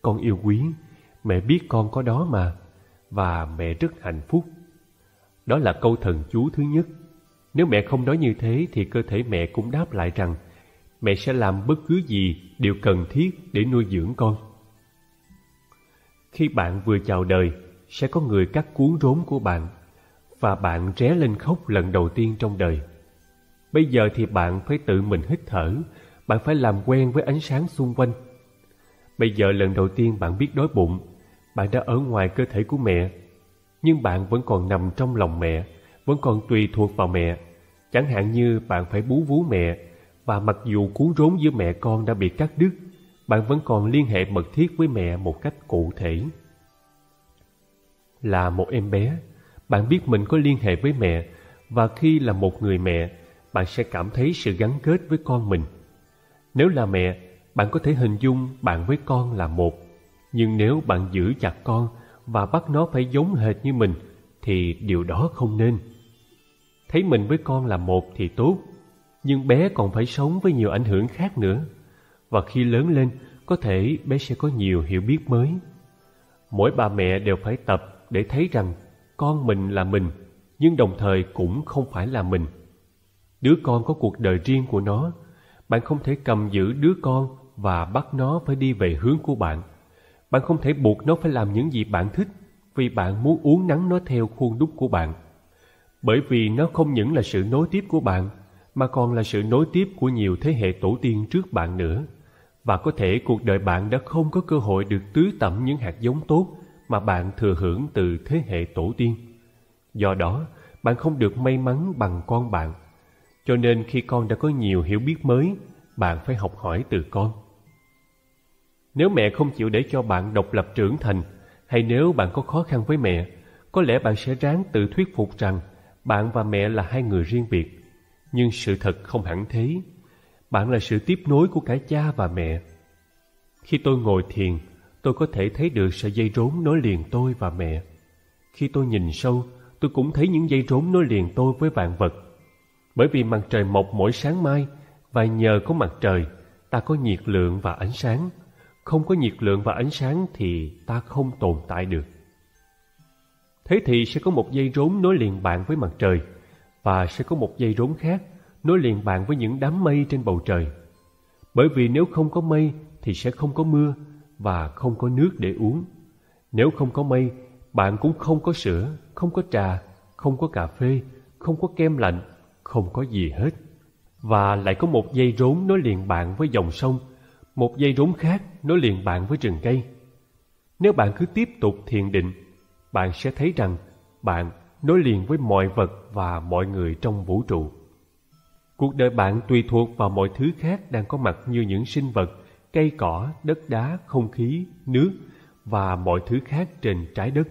con yêu quý, mẹ biết con có đó mà, và mẹ rất hạnh phúc. Đó là câu thần chú thứ nhất. Nếu mẹ không nói như thế thì cơ thể mẹ cũng đáp lại rằng mẹ sẽ làm bất cứ gì đều cần thiết để nuôi dưỡng con. Khi bạn vừa chào đời, sẽ có người cắt cuốn rốn của bạn và bạn ré lên khóc lần đầu tiên trong đời. Bây giờ thì bạn phải tự mình hít thở, bạn phải làm quen với ánh sáng xung quanh. Bây giờ lần đầu tiên bạn biết đói bụng, bạn đã ở ngoài cơ thể của mẹ, nhưng bạn vẫn còn nằm trong lòng mẹ, vẫn còn tùy thuộc vào mẹ. Chẳng hạn như bạn phải bú vú mẹ, và mặc dù cuốn rốn giữa mẹ con đã bị cắt đứt, bạn vẫn còn liên hệ mật thiết với mẹ một cách cụ thể. Là một em bé, bạn biết mình có liên hệ với mẹ, và khi là một người mẹ, bạn sẽ cảm thấy sự gắn kết với con mình. Nếu là mẹ, bạn có thể hình dung bạn với con là một. Nhưng nếu bạn giữ chặt con và bắt nó phải giống hệt như mình, thì điều đó không nên. Thấy mình với con là một thì tốt, nhưng bé còn phải sống với nhiều ảnh hưởng khác nữa. Và khi lớn lên, có thể bé sẽ có nhiều hiểu biết mới. Mỗi bà mẹ đều phải tập để thấy rằng con mình là mình, nhưng đồng thời cũng không phải là mình. Đứa con có cuộc đời riêng của nó. Bạn không thể cầm giữ đứa con và bắt nó phải đi về hướng của bạn. Bạn không thể buộc nó phải làm những gì bạn thích vì bạn muốn uống nắng nó theo khuôn đúc của bạn. Bởi vì nó không những là sự nối tiếp của bạn, mà còn là sự nối tiếp của nhiều thế hệ tổ tiên trước bạn nữa. Và có thể cuộc đời bạn đã không có cơ hội được tưới tẩm những hạt giống tốt mà bạn thừa hưởng từ thế hệ tổ tiên. Do đó, bạn không được may mắn bằng con bạn. Cho nên khi con đã có nhiều hiểu biết mới, bạn phải học hỏi từ con. Nếu mẹ không chịu để cho bạn độc lập trưởng thành, hay nếu bạn có khó khăn với mẹ, có lẽ bạn sẽ ráng tự thuyết phục rằng bạn và mẹ là hai người riêng biệt. Nhưng sự thật không hẳn thế. Bạn là sự tiếp nối của cả cha và mẹ. Khi tôi ngồi thiền, tôi có thể thấy được sợi dây rốn nối liền tôi và mẹ. Khi tôi nhìn sâu, tôi cũng thấy những dây rốn nối liền tôi với vạn vật. Bởi vì mặt trời mọc mỗi sáng mai, và nhờ có mặt trời, ta có nhiệt lượng và ánh sáng. Không có nhiệt lượng và ánh sáng thì ta không tồn tại được. Thế thì sẽ có một dây rốn nối liền bạn với mặt trời, và sẽ có một dây rốn khác nối liền bạn với những đám mây trên bầu trời. Bởi vì nếu không có mây thì sẽ không có mưa và không có nước để uống. Nếu không có mây, bạn cũng không có sữa, không có trà, không có cà phê, không có kem lạnh, không có gì hết. Và lại có một dây rốn nối liền bạn với dòng sông, một dây rốn khác nối liền bạn với rừng cây. Nếu bạn cứ tiếp tục thiền định, bạn sẽ thấy rằng bạn nối liền với mọi vật và mọi người trong vũ trụ. Cuộc đời bạn tùy thuộc vào mọi thứ khác đang có mặt như những sinh vật, cây cỏ, đất đá, không khí, nước và mọi thứ khác trên trái đất.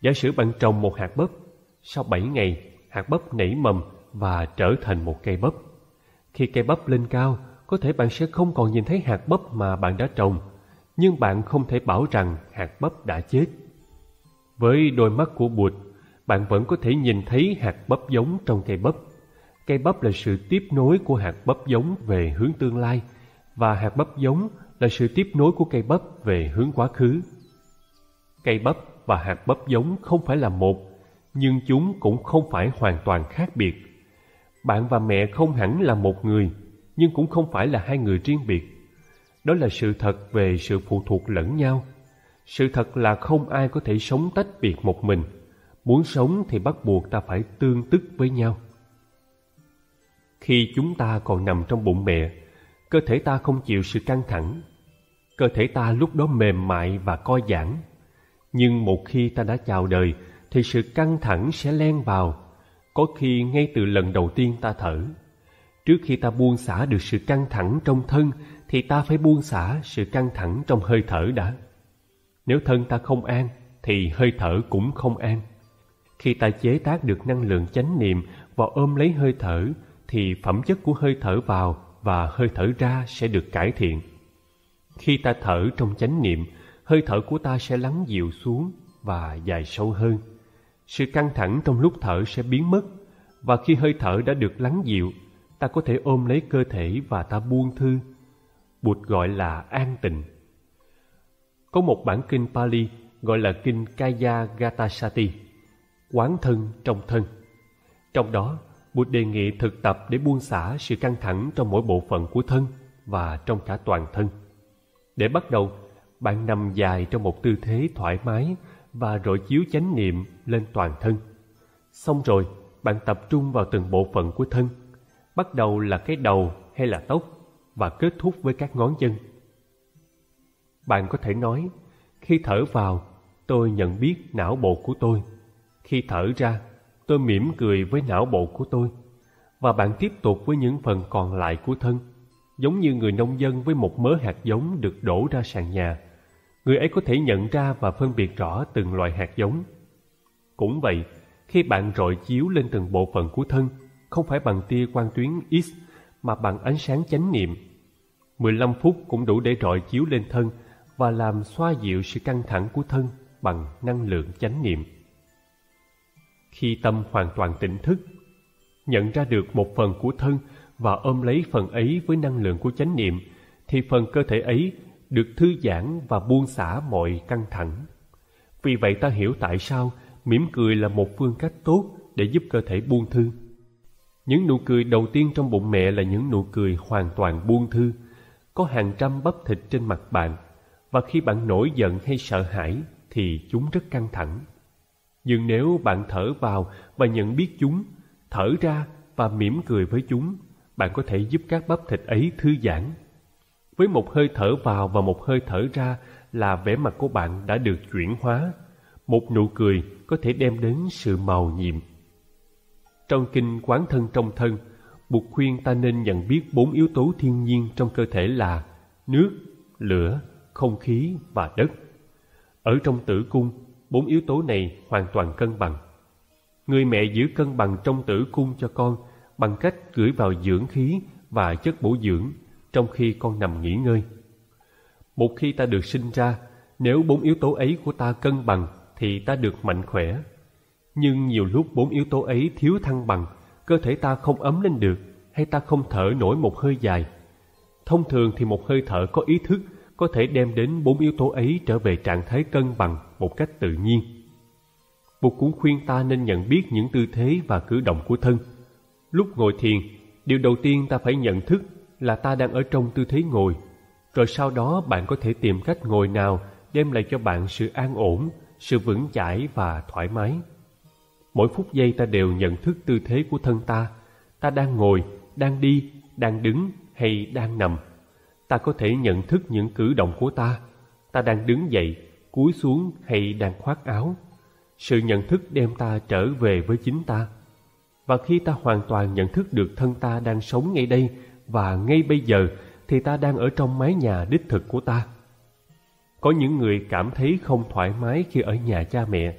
Giả sử bạn trồng một hạt bắp, sau bảy ngày, hạt bắp nảy mầm và trở thành một cây bắp. Khi cây bắp lên cao, có thể bạn sẽ không còn nhìn thấy hạt bắp mà bạn đã trồng, nhưng bạn không thể bảo rằng hạt bắp đã chết. Với đôi mắt của Bụt, bạn vẫn có thể nhìn thấy hạt bắp giống trong cây bắp. Cây bắp là sự tiếp nối của hạt bắp giống về hướng tương lai, và hạt bắp giống là sự tiếp nối của cây bắp về hướng quá khứ. Cây bắp và hạt bắp giống không phải là một, nhưng chúng cũng không phải hoàn toàn khác biệt. Bạn và mẹ không hẳn là một người, nhưng cũng không phải là hai người riêng biệt. Đó là sự thật về sự phụ thuộc lẫn nhau. Sự thật là không ai có thể sống tách biệt một mình. Muốn sống thì bắt buộc ta phải tương tức với nhau. Khi chúng ta còn nằm trong bụng mẹ, cơ thể ta không chịu sự căng thẳng. Cơ thể ta lúc đó mềm mại và co giãn. Nhưng một khi ta đã chào đời, thì sự căng thẳng sẽ len vào, có khi ngay từ lần đầu tiên ta thở. Trước khi ta buông xả được sự căng thẳng trong thân, thì ta phải buông xả sự căng thẳng trong hơi thở đã. Nếu thân ta không an, thì hơi thở cũng không an. Khi ta chế tác được năng lượng chánh niệm và ôm lấy hơi thở, thì phẩm chất của hơi thở vào và hơi thở ra sẽ được cải thiện. Khi ta thở trong chánh niệm, hơi thở của ta sẽ lắng dịu xuống và dài sâu hơn. Sự căng thẳng trong lúc thở sẽ biến mất và khi hơi thở đã được lắng dịu, ta có thể ôm lấy cơ thể và ta buông thư. Bụt gọi là an tịnh. Có một bản kinh Pali gọi là kinh Kaya Gatasati, quán thân trong thân. Trong đó, Bụt đề nghị thực tập để buông xả sự căng thẳng trong mỗi bộ phận của thân và trong cả toàn thân. Để bắt đầu, bạn nằm dài trong một tư thế thoải mái và rọi chiếu chánh niệm lên toàn thân. Xong rồi, bạn tập trung vào từng bộ phận của thân, bắt đầu là cái đầu hay là tóc và kết thúc với các ngón chân. Bạn có thể nói, khi thở vào, tôi nhận biết não bộ của tôi. Khi thở ra, tôi mỉm cười với não bộ của tôi. Và bạn tiếp tục với những phần còn lại của thân, giống như người nông dân với một mớ hạt giống được đổ ra sàn nhà. Người ấy có thể nhận ra và phân biệt rõ từng loại hạt giống. Cũng vậy, khi bạn rọi chiếu lên từng bộ phận của thân, không phải bằng tia quang tuyến X mà bằng ánh sáng chánh niệm. 15 phút cũng đủ để rọi chiếu lên thân và làm xoa dịu sự căng thẳng của thân bằng năng lượng chánh niệm. Khi tâm hoàn toàn tỉnh thức, nhận ra được một phần của thân và ôm lấy phần ấy với năng lượng của chánh niệm, thì phần cơ thể ấy được thư giãn và buông xả mọi căng thẳng. Vì vậy ta hiểu tại sao mỉm cười là một phương cách tốt để giúp cơ thể buông thư. Những nụ cười đầu tiên trong bụng mẹ là những nụ cười hoàn toàn buông thư, có hàng trăm bắp thịt trên mặt bạn, và khi bạn nổi giận hay sợ hãi thì chúng rất căng thẳng. Nhưng nếu bạn thở vào và nhận biết chúng, thở ra và mỉm cười với chúng, bạn có thể giúp các bắp thịt ấy thư giãn. Với một hơi thở vào và một hơi thở ra là vẻ mặt của bạn đã được chuyển hóa. Một nụ cười có thể đem đến sự màu nhiệm. Trong kinh Quán Thân Trong Thân, Bụt khuyên ta nên nhận biết bốn yếu tố thiên nhiên trong cơ thể là nước, lửa, không khí và đất. Ở trong tử cung, bốn yếu tố này hoàn toàn cân bằng. Người mẹ giữ cân bằng trong tử cung cho con bằng cách gửi vào dưỡng khí và chất bổ dưỡng trong khi con nằm nghỉ ngơi. Một khi ta được sinh ra, nếu bốn yếu tố ấy của ta cân bằng thì ta được mạnh khỏe. Nhưng nhiều lúc bốn yếu tố ấy thiếu thăng bằng, cơ thể ta không ấm lên được hay ta không thở nổi một hơi dài. Thông thường thì một hơi thở có ý thức có thể đem đến bốn yếu tố ấy trở về trạng thái cân bằng một cách tự nhiên. Bụt cũng khuyên ta nên nhận biết những tư thế và cử động của thân. Lúc ngồi thiền, điều đầu tiên ta phải nhận thức là ta đang ở trong tư thế ngồi, rồi sau đó bạn có thể tìm cách ngồi nào đem lại cho bạn sự an ổn, sự vững chãi và thoải mái. Mỗi phút giây ta đều nhận thức tư thế của thân ta, ta đang ngồi, đang đi, đang đứng hay đang nằm. Ta có thể nhận thức những cử động của ta. Ta đang đứng dậy cúi xuống hay đang khoác áo. Sự nhận thức đem ta trở về với chính ta. Và khi ta hoàn toàn nhận thức được thân ta đang sống ngay đây và ngay bây giờ thì ta đang ở trong mái nhà đích thực của ta. Có những người cảm thấy không thoải mái khi ở nhà cha mẹ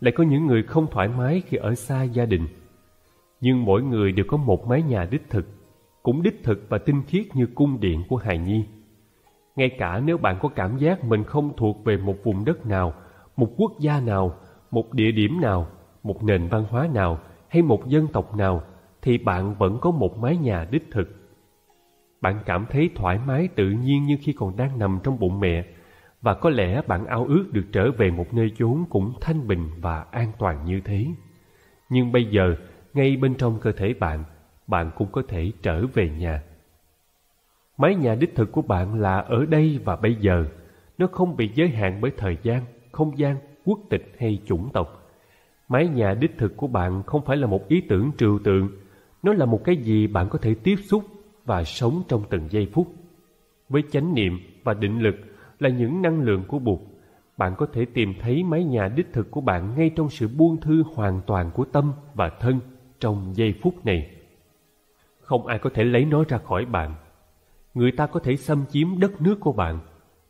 lại có những người không thoải mái khi ở xa gia đình nhưng mỗi người đều có một mái nhà đích thực cũng đích thực và tinh khiết như cung điện của hài nhi. Ngay cả nếu bạn có cảm giác mình không thuộc về một vùng đất nào, một quốc gia nào, một địa điểm nào, một nền văn hóa nào hay một dân tộc nào, thì bạn vẫn có một mái nhà đích thực. Bạn cảm thấy thoải mái tự nhiên như khi còn đang nằm trong bụng mẹ, và có lẽ bạn ao ước được trở về một nơi chốn cũng thanh bình và an toàn như thế. Nhưng bây giờ, ngay bên trong cơ thể bạn, bạn cũng có thể trở về nhà. Mái nhà đích thực của bạn là ở đây và bây giờ. Nó không bị giới hạn bởi thời gian, không gian, quốc tịch hay chủng tộc. Mái nhà đích thực của bạn không phải là một ý tưởng trừu tượng. Nó là một cái gì bạn có thể tiếp xúc và sống trong từng giây phút. Với chánh niệm và định lực là những năng lượng của Bụt, bạn có thể tìm thấy mái nhà đích thực của bạn ngay trong sự buông thư hoàn toàn của tâm và thân trong giây phút này không ai có thể lấy nó ra khỏi bạn. Người ta có thể xâm chiếm đất nước của bạn,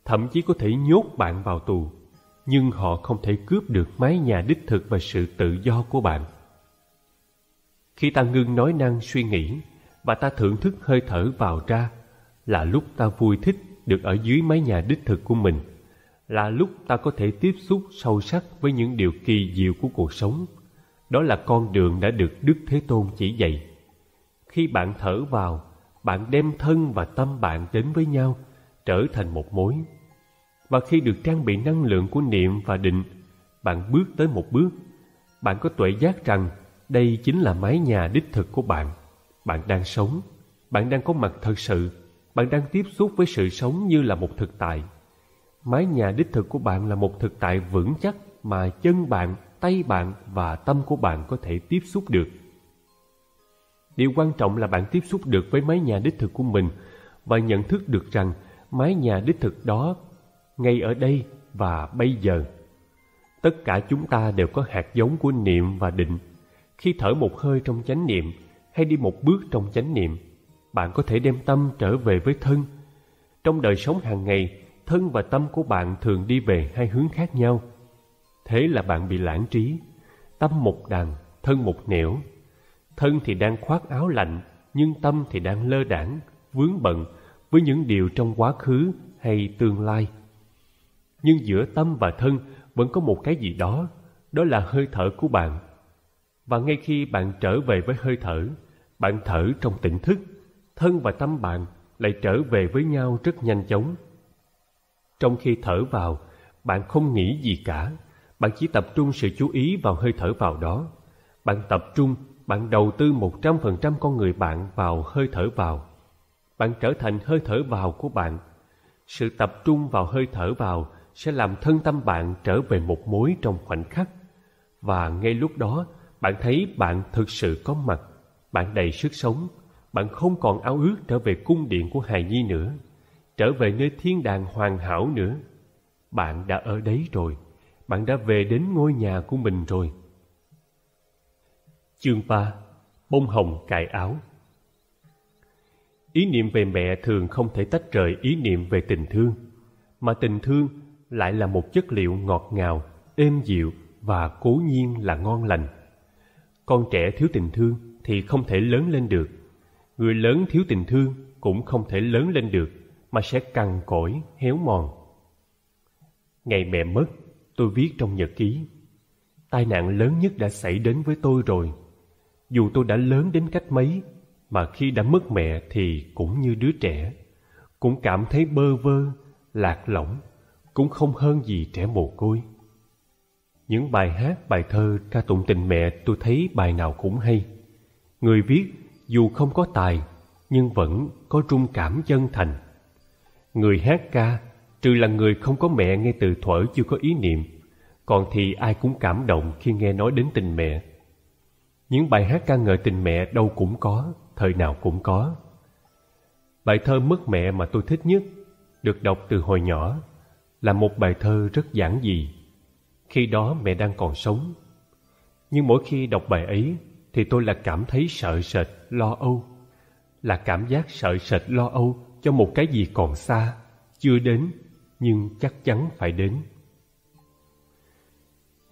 thậm chí có thể nhốt bạn vào tù. nhưng họ không thể cướp được mái nhà đích thực và sự tự do của bạn. Khi ta ngưng nói năng suy nghĩ và ta thưởng thức hơi thở vào ra là lúc ta vui thích được ở dưới mái nhà đích thực của mình, là lúc ta có thể tiếp xúc sâu sắc với những điều kỳ diệu của cuộc sống. Đó là con đường đã được đức thế tôn chỉ dạy. Khi bạn thở vào, bạn đem thân và tâm bạn đến với nhau, trở thành một mối. Và khi được trang bị năng lượng của niệm và định, bạn bước tới một bước. Bạn có tuệ giác rằng đây chính là mái nhà đích thực của bạn. Bạn đang sống, bạn đang có mặt thật sự bạn đang tiếp xúc với sự sống như là một thực tại. Mái nhà đích thực của bạn là một thực tại vững chắc mà chân bạn, tay bạn và tâm của bạn có thể tiếp xúc được. Điều quan trọng là bạn tiếp xúc được với mái nhà đích thực của mình và nhận thức được rằng mái nhà đích thực đó ngay ở đây và bây giờ. Tất cả chúng ta đều có hạt giống của niệm và định. Khi thở một hơi trong chánh niệm hay đi một bước trong chánh niệm bạn có thể đem tâm trở về với thân. Trong đời sống hàng ngày, thân và tâm của bạn thường đi về hai hướng khác nhau. Thế là bạn bị lãng trí, tâm một đằng thân một nẻo. Thân thì đang khoác áo lạnh, nhưng tâm thì đang lơ đãng vướng bận với những điều trong quá khứ hay tương lai. Nhưng giữa tâm và thân vẫn có một cái gì đó đó là hơi thở của bạn. Và ngay khi bạn trở về với hơi thở, bạn thở trong tỉnh thức thân và tâm bạn lại trở về với nhau rất nhanh chóng. Trong khi thở vào, bạn không nghĩ gì cả. Bạn chỉ tập trung sự chú ý vào hơi thở vào đó. Bạn tập trung, bạn đầu tư một trăm phần trăm con người bạn vào hơi thở vào. Bạn trở thành hơi thở vào của bạn. Sự tập trung vào hơi thở vào sẽ làm thân tâm bạn trở về một mối trong khoảnh khắc. Và ngay lúc đó, bạn thấy bạn thực sự có mặt, bạn đầy sức sống bạn không còn ao ước trở về cung điện của hài nhi nữa, trở về nơi thiên đàng hoàn hảo nữa. Bạn đã ở đấy rồi, bạn đã về đến ngôi nhà của mình rồi. Chương ba, bông hồng cài áo. Ý niệm về mẹ thường không thể tách rời ý niệm về tình thương, mà tình thương lại là một chất liệu ngọt ngào, êm dịu và cố nhiên là ngon lành. Con trẻ thiếu tình thương thì không thể lớn lên được người lớn thiếu tình thương cũng không thể lớn lên được, mà sẽ cằn cỗi, héo mòn. Ngày mẹ mất, tôi viết trong nhật ký, tai nạn lớn nhất đã xảy đến với tôi rồi. Dù tôi đã lớn đến cách mấy, mà khi đã mất mẹ thì cũng như đứa trẻ. Cũng cảm thấy bơ vơ, lạc lõng, cũng không hơn gì trẻ mồ côi. Những bài hát, bài thơ ca tụng tình mẹ tôi thấy bài nào cũng hay. Người viết dù không có tài, nhưng vẫn có trung cảm chân thành. Người hát ca, trừ là người không có mẹ ngay từ thuở chưa có ý niệm, còn thì ai cũng cảm động khi nghe nói đến tình mẹ. Những bài hát ca ngợi tình mẹ đâu cũng có, thời nào cũng có. Bài thơ mất mẹ mà tôi thích nhất, được đọc từ hồi nhỏ, là một bài thơ rất giản dị. Khi đó mẹ đang còn sống, nhưng mỗi khi đọc bài ấy thì tôi là cảm thấy sợ sệt, lo âu. Là cảm giác sợ sệt, lo âu cho một cái gì còn xa, chưa đến, nhưng chắc chắn phải đến.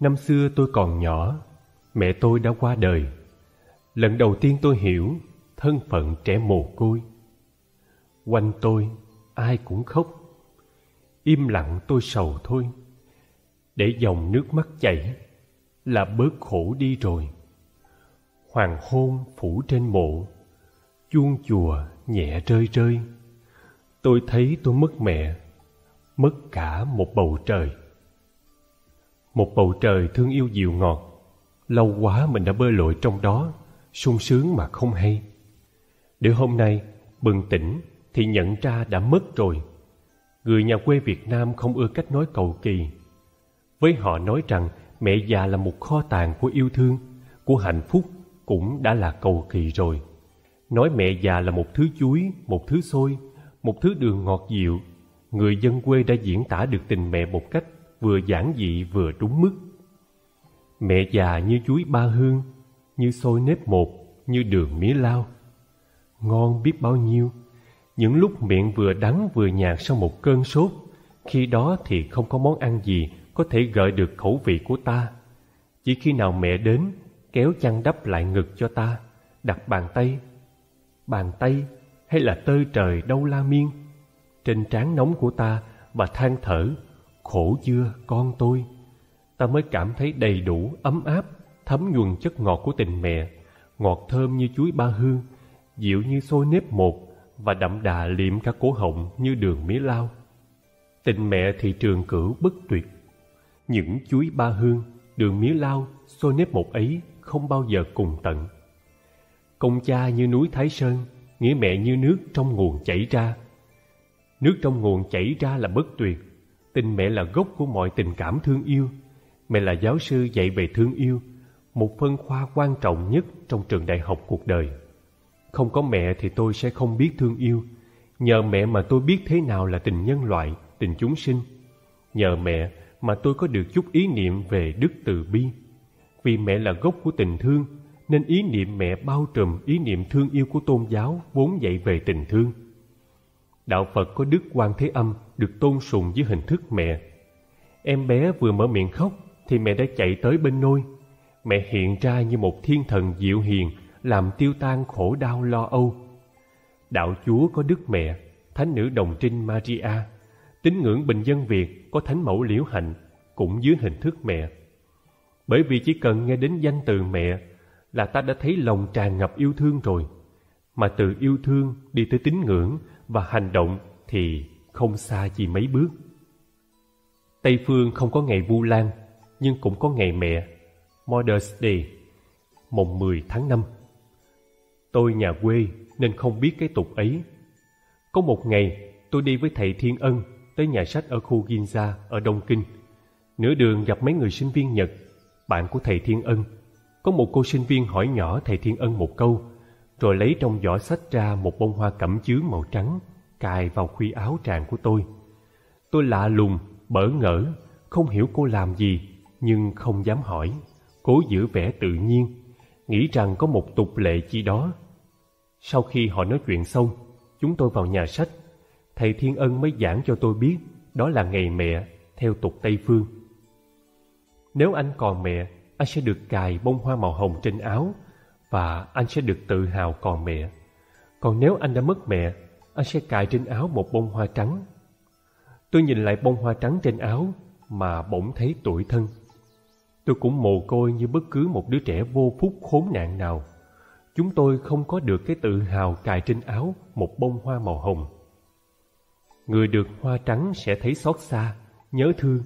Năm xưa tôi còn nhỏ, mẹ tôi đã qua đời. Lần đầu tiên tôi hiểu thân phận trẻ mồ côi. Quanh tôi, ai cũng khóc. Im lặng tôi sầu thôi. Để dòng nước mắt chảy, là bớt khổ đi rồi hoàng hôn phủ trên mộ. Chuông chùa nhẹ rơi rơi. Tôi thấy tôi mất mẹ, mất cả một bầu trời. Một bầu trời thương yêu dịu ngọt, lâu quá mình đã bơi lội trong đó, sung sướng mà không hay. Để hôm nay bừng tỉnh thì nhận ra đã mất rồi. Người nhà quê việt nam không ưa cách nói cầu kỳ. Với họ nói rằng mẹ già là một kho tàng của yêu thương, của hạnh phúc cũng đã là cầu kỳ rồi. Nói mẹ già là một thứ chuối một thứ xôi một thứ đường ngọt dịu. Người dân quê đã diễn tả được tình mẹ một cách vừa giản dị vừa đúng mức. Mẹ già như chuối ba hương như xôi nếp một như đường mía lao. Ngon biết bao nhiêu. Những lúc miệng vừa đắng vừa nhạt sau một cơn sốt khi đó thì không có món ăn gì có thể gợi được khẩu vị của ta. Chỉ khi nào mẹ đến, kéo chăn đắp lại ngực cho ta, đặt bàn tay. Bàn tay hay là tơ trời đâu la miên? Trên trán nóng của ta và than thở, khổ chưa con tôi. Ta mới cảm thấy đầy đủ, ấm áp, thấm nhuần chất ngọt của tình mẹ, ngọt thơm như chuối ba hương, dịu như xôi nếp một và đậm đà liệm cả cổ họng như đường mía lao. Tình mẹ thì trường cửu bất tuyệt. Những chuối ba hương, đường mía lao, xôi nếp một ấy không bao giờ cùng tận. Công cha như núi Thái Sơn, nghĩa mẹ như nước trong nguồn chảy ra. Nước trong nguồn chảy ra là bất tuyệt. Tình mẹ là gốc của mọi tình cảm thương yêu. Mẹ là giáo sư dạy về thương yêu, một phân khoa quan trọng nhất trong trường đại học cuộc đời. Không có mẹ thì tôi sẽ không biết thương yêu. Nhờ mẹ mà tôi biết thế nào là tình nhân loại, tình chúng sinh. Nhờ mẹ mà tôi có được chút ý niệm về đức từ bi. Vì mẹ là gốc của tình thương, nên ý niệm mẹ bao trùm ý niệm thương yêu của tôn giáo vốn dạy về tình thương. Đạo Phật có Đức Quan Thế Âm được tôn sùng dưới hình thức mẹ. Em bé vừa mở miệng khóc thì mẹ đã chạy tới bên nôi. Mẹ hiện ra như một thiên thần dịu hiền làm tiêu tan khổ đau lo âu. Đạo Chúa có Đức Mẹ, Thánh nữ Đồng Trinh Maria, tín ngưỡng bình dân Việt có Thánh mẫu Liễu Hạnh, cũng dưới hình thức mẹ. Bởi vì chỉ cần nghe đến danh từ mẹ là ta đã thấy lòng tràn ngập yêu thương rồi. Mà từ yêu thương đi tới tín ngưỡng và hành động thì không xa gì mấy bước. Tây Phương không có ngày Vu Lan, nhưng cũng có ngày mẹ, Mother's Day, mùng 10 tháng 5. Tôi nhà quê nên không biết cái tục ấy. Có một ngày, tôi đi với thầy Thiên Ân tới nhà sách ở khu Ginza ở Đông Kinh. Nửa đường gặp mấy người sinh viên Nhật, bạn của thầy Thiên Ân. Có một cô sinh viên hỏi nhỏ thầy Thiên Ân một câu, rồi lấy trong giỏ sách ra một bông hoa cẩm chướng màu trắng, cài vào khuy áo tràng của tôi. Tôi lạ lùng, bỡ ngỡ, không hiểu cô làm gì, nhưng không dám hỏi, cố giữ vẻ tự nhiên nghĩ rằng có một tục lệ chi đó. Sau khi họ nói chuyện xong, chúng tôi vào nhà sách. Thầy Thiên Ân mới giảng cho tôi biết đó là ngày mẹ theo tục Tây Phương. Nếu anh còn mẹ, anh sẽ được cài bông hoa màu hồng trên áo và anh sẽ được tự hào còn mẹ. Còn nếu anh đã mất mẹ, anh sẽ cài trên áo một bông hoa trắng. Tôi nhìn lại bông hoa trắng trên áo mà bỗng thấy tuổi thân. Tôi cũng mồ côi như bất cứ một đứa trẻ vô phúc khốn nạn nào. Chúng tôi không có được cái tự hào cài trên áo một bông hoa màu hồng. Người được hoa trắng sẽ thấy xót xa, nhớ thương,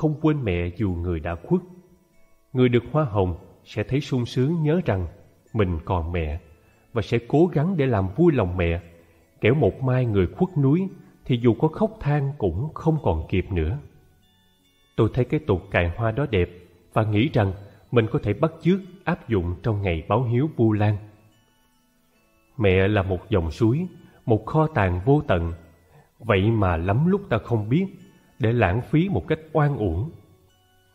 không quên mẹ dù người đã khuất. Người được hoa hồng sẽ thấy sung sướng nhớ rằng mình còn mẹ và sẽ cố gắng để làm vui lòng mẹ. Kẻo một mai người khuất núi thì dù có khóc than cũng không còn kịp nữa. Tôi thấy cái tục cài hoa đó đẹp và nghĩ rằng mình có thể bắt chước áp dụng trong ngày báo hiếu Vu Lan. Mẹ là một dòng suối, một kho tàng vô tận, vậy mà lắm lúc ta không biết để lãng phí một cách oan uổng.